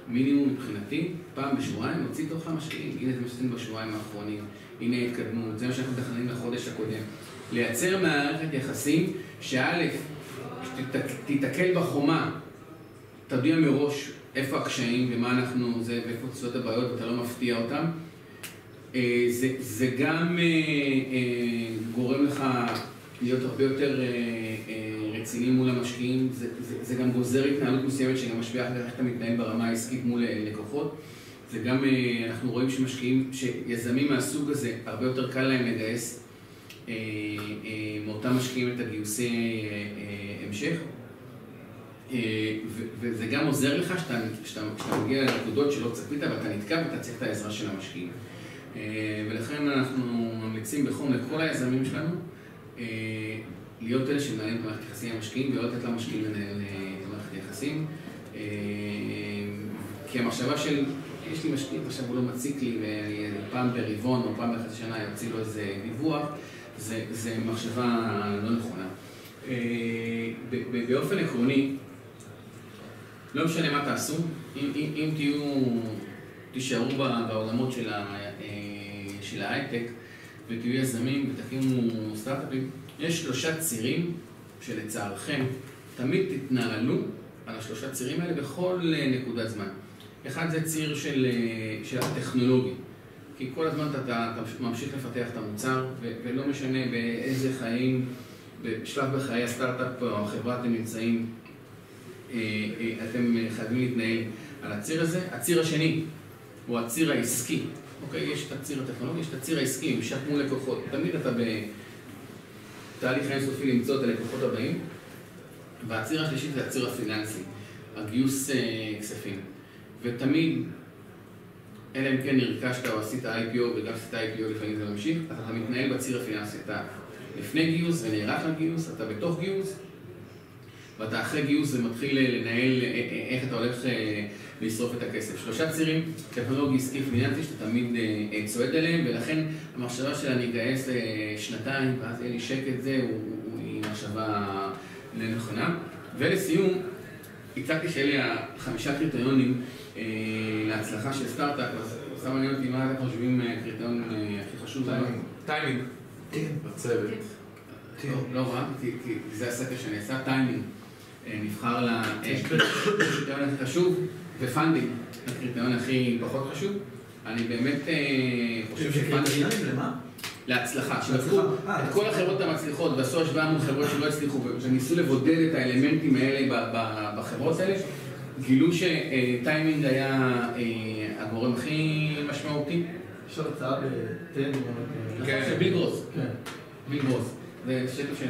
מינימום מבחינתי, פעם בשבועיים נוציא תוך המשקיעים. הנה זה מה שעשינו בשבועיים האחרונים, הנה ההתקדמות, זה מה שאנחנו מתכננים לחודש הקודם. לייצר מערכת יחסים שא', תיתקל בחומה תודיע מראש איפה הקשיים ומה אנחנו, זה, ואיפה תוצאות הבעיות ואתה לא מפתיע אותם. אה, זה, זה גם אה, אה, גורם לך להיות הרבה יותר רציני מול המשקיעים, זה, זה, זה גם גוזר התנהלות מסוימת שגם משפיעה על איך אתה מתנהל ברמה העסקית מול לקוחות. זה גם, אנחנו רואים שמשקיעים, שיזמים מהסוג הזה, הרבה יותר קל להם לגייס מאותם משקיעים את הגיוסי המשך. אה, וזה גם עוזר לך שאתה מגיע לנקודות שלא צפית ואתה נתקע ואתה צריך את העזרה של המשקיעים. אה, ולכן אנחנו ממליצים בחום לכל היזמים שלנו אה, להיות אלה שמנהלים את מערכת יחסים עם המשקיעים ולא לתת למשקיעים לנהל את מערכת יחסים. כי המחשבה של, יש לי משקיעים, עכשיו הוא לא מציק לי ופעם ברבעון או פעם בחצי שנה יוציא לו איזה דיווח, זה מחשבה לא נכונה. באופן עקרוני, לא משנה מה תעשו, אם, אם, אם תהיו, תישארו בעולמות של, ה, אה, של ההייטק ותהיו יזמים ותקימו סטארט-אפים, יש שלושה צירים שלצערכם תמיד תתנהלו על השלושה צירים האלה בכל אה, נקודת זמן. אחד זה ציר של, אה, של הטכנולוגי, כי כל הזמן אתה, אתה ממשיך לפתח את המוצר ולא משנה באיזה חיים, בשלב בחיי הסטארט-אפ או החברה אתם נמצאים, אתם חייבים להתנהל על הציר הזה. הציר השני הוא הציר העסקי. אוקיי, יש את הציר הטכנולוגי, יש את הציר העסקי, ממשק מול לקוחות. תמיד אתה בתהליך אינסופי למצוא את הלקוחות הבאים. והציר השלישי זה הציר הפיננסי, הגיוס אה, כספים. ותמיד, אלא אם כן נרכשת או עשית IPO וגם עשית IPO לפעמים זה ממשיך, אתה מתנהל בציר הפיננסי. אתה לפני גיוס ונערך לגיוס, אתה בתוך גיוס, ואתה אחרי גיוס ומתחיל אה, לנהל אה, אה, איך אתה הולך לשרוף את הכסף. שלושה צירים, טכנולוגי, עסקי, פיננסי, שאתה תמיד צועד עליהם, ולכן המחשבה של אני אגייס שנתיים ואז יהיה לי שקט זה, היא מחשבה נכונה. ולסיום, הצגתי שאלה החמישה קריטריונים להצלחה של סטארט-אפ, אז סתם מעניין אותי מה אתם חושבים הקריטריון הכי חשוב. טיימינג. כן. בצוות. לא רע, כי זה הסקר שנעשה, טיימינג. אה, נבחר לקריטריון הכי חשוב, ו funding, הקריטריון הכי פחות חשוב. אני באמת אה, חושב ש funding... למה? להצלחה, שלקחו אה, את כל החברות המצליחות ועשו השוואה מול חברות שלא הצליחו וניסו לבודד את האלמנטים האלה בחברות האלה, גילו שטיימינג היה הגורם הכי משמעותי. יש עוד הרצאה ב-TED, כן, ביל גרוס. כן. ביל גרוס. זה שקף של...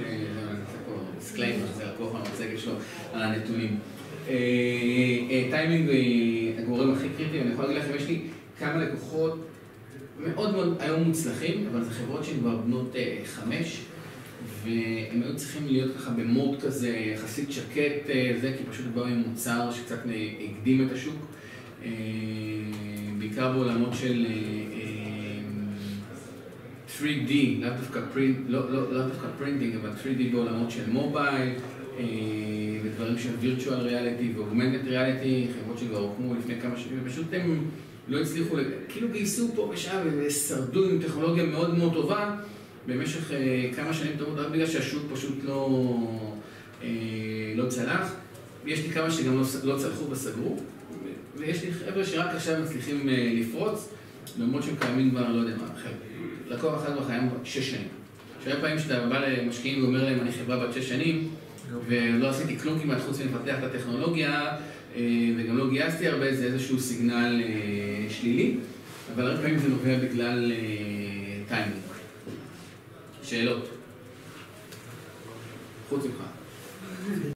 disclaimer, זה לקוח מהמצגת שלו על הנתונים. אה, אה, טיימינג אה, הגורם הכי קריטי, אני יכול להגיד לכם, יש לי כמה לקוחות מאוד מאוד היום מוצלחים, אבל זה חברות שהן כבר בנות חמש, והם היו צריכים להיות ככה ב mode כזה יחסית שקט, זה, כי פשוט באו עם מוצר שקצת הקדים את השוק, בעיקר בעולמות של 3D, לאו דווקא print, לא, לא, לא דווקא printing, אבל 3D בעולמות של mobile, אה, ודברים של virtual reality ו augmented reality, חברות שכבר הוקמו לפני כמה שנים, ופשוט הם לא הצליחו, כאילו גייסו פה ושם ושרדו עם טכנולוגיה מאוד מאוד טובה במשך אה, כמה שנים טובות, רק בגלל שהשוק פשוט לא, אה, לא צלח. יש לי כמה שגם לא, לא צלחו וסגרו, ויש לי חבר'ה שרק עכשיו מצליחים לפרוץ, למרות שהם קיימים כבר, לא יודע מה, חבר'ה. לקוח אחד בחיים שש שנים. שהרבה פעמים כשאתה בא למשקיעים ואומר להם אני חברה בת שש שנים ולא עשיתי כלום כמעט חוץ מלפתח את הטכנולוגיה אה, וגם לא גייסתי הרבה, זה איזשהו סיגנל אה, שלילי. אבל הרבה פעמים זה נובע בגלל טיימינג. שאלות. חוץ ממך.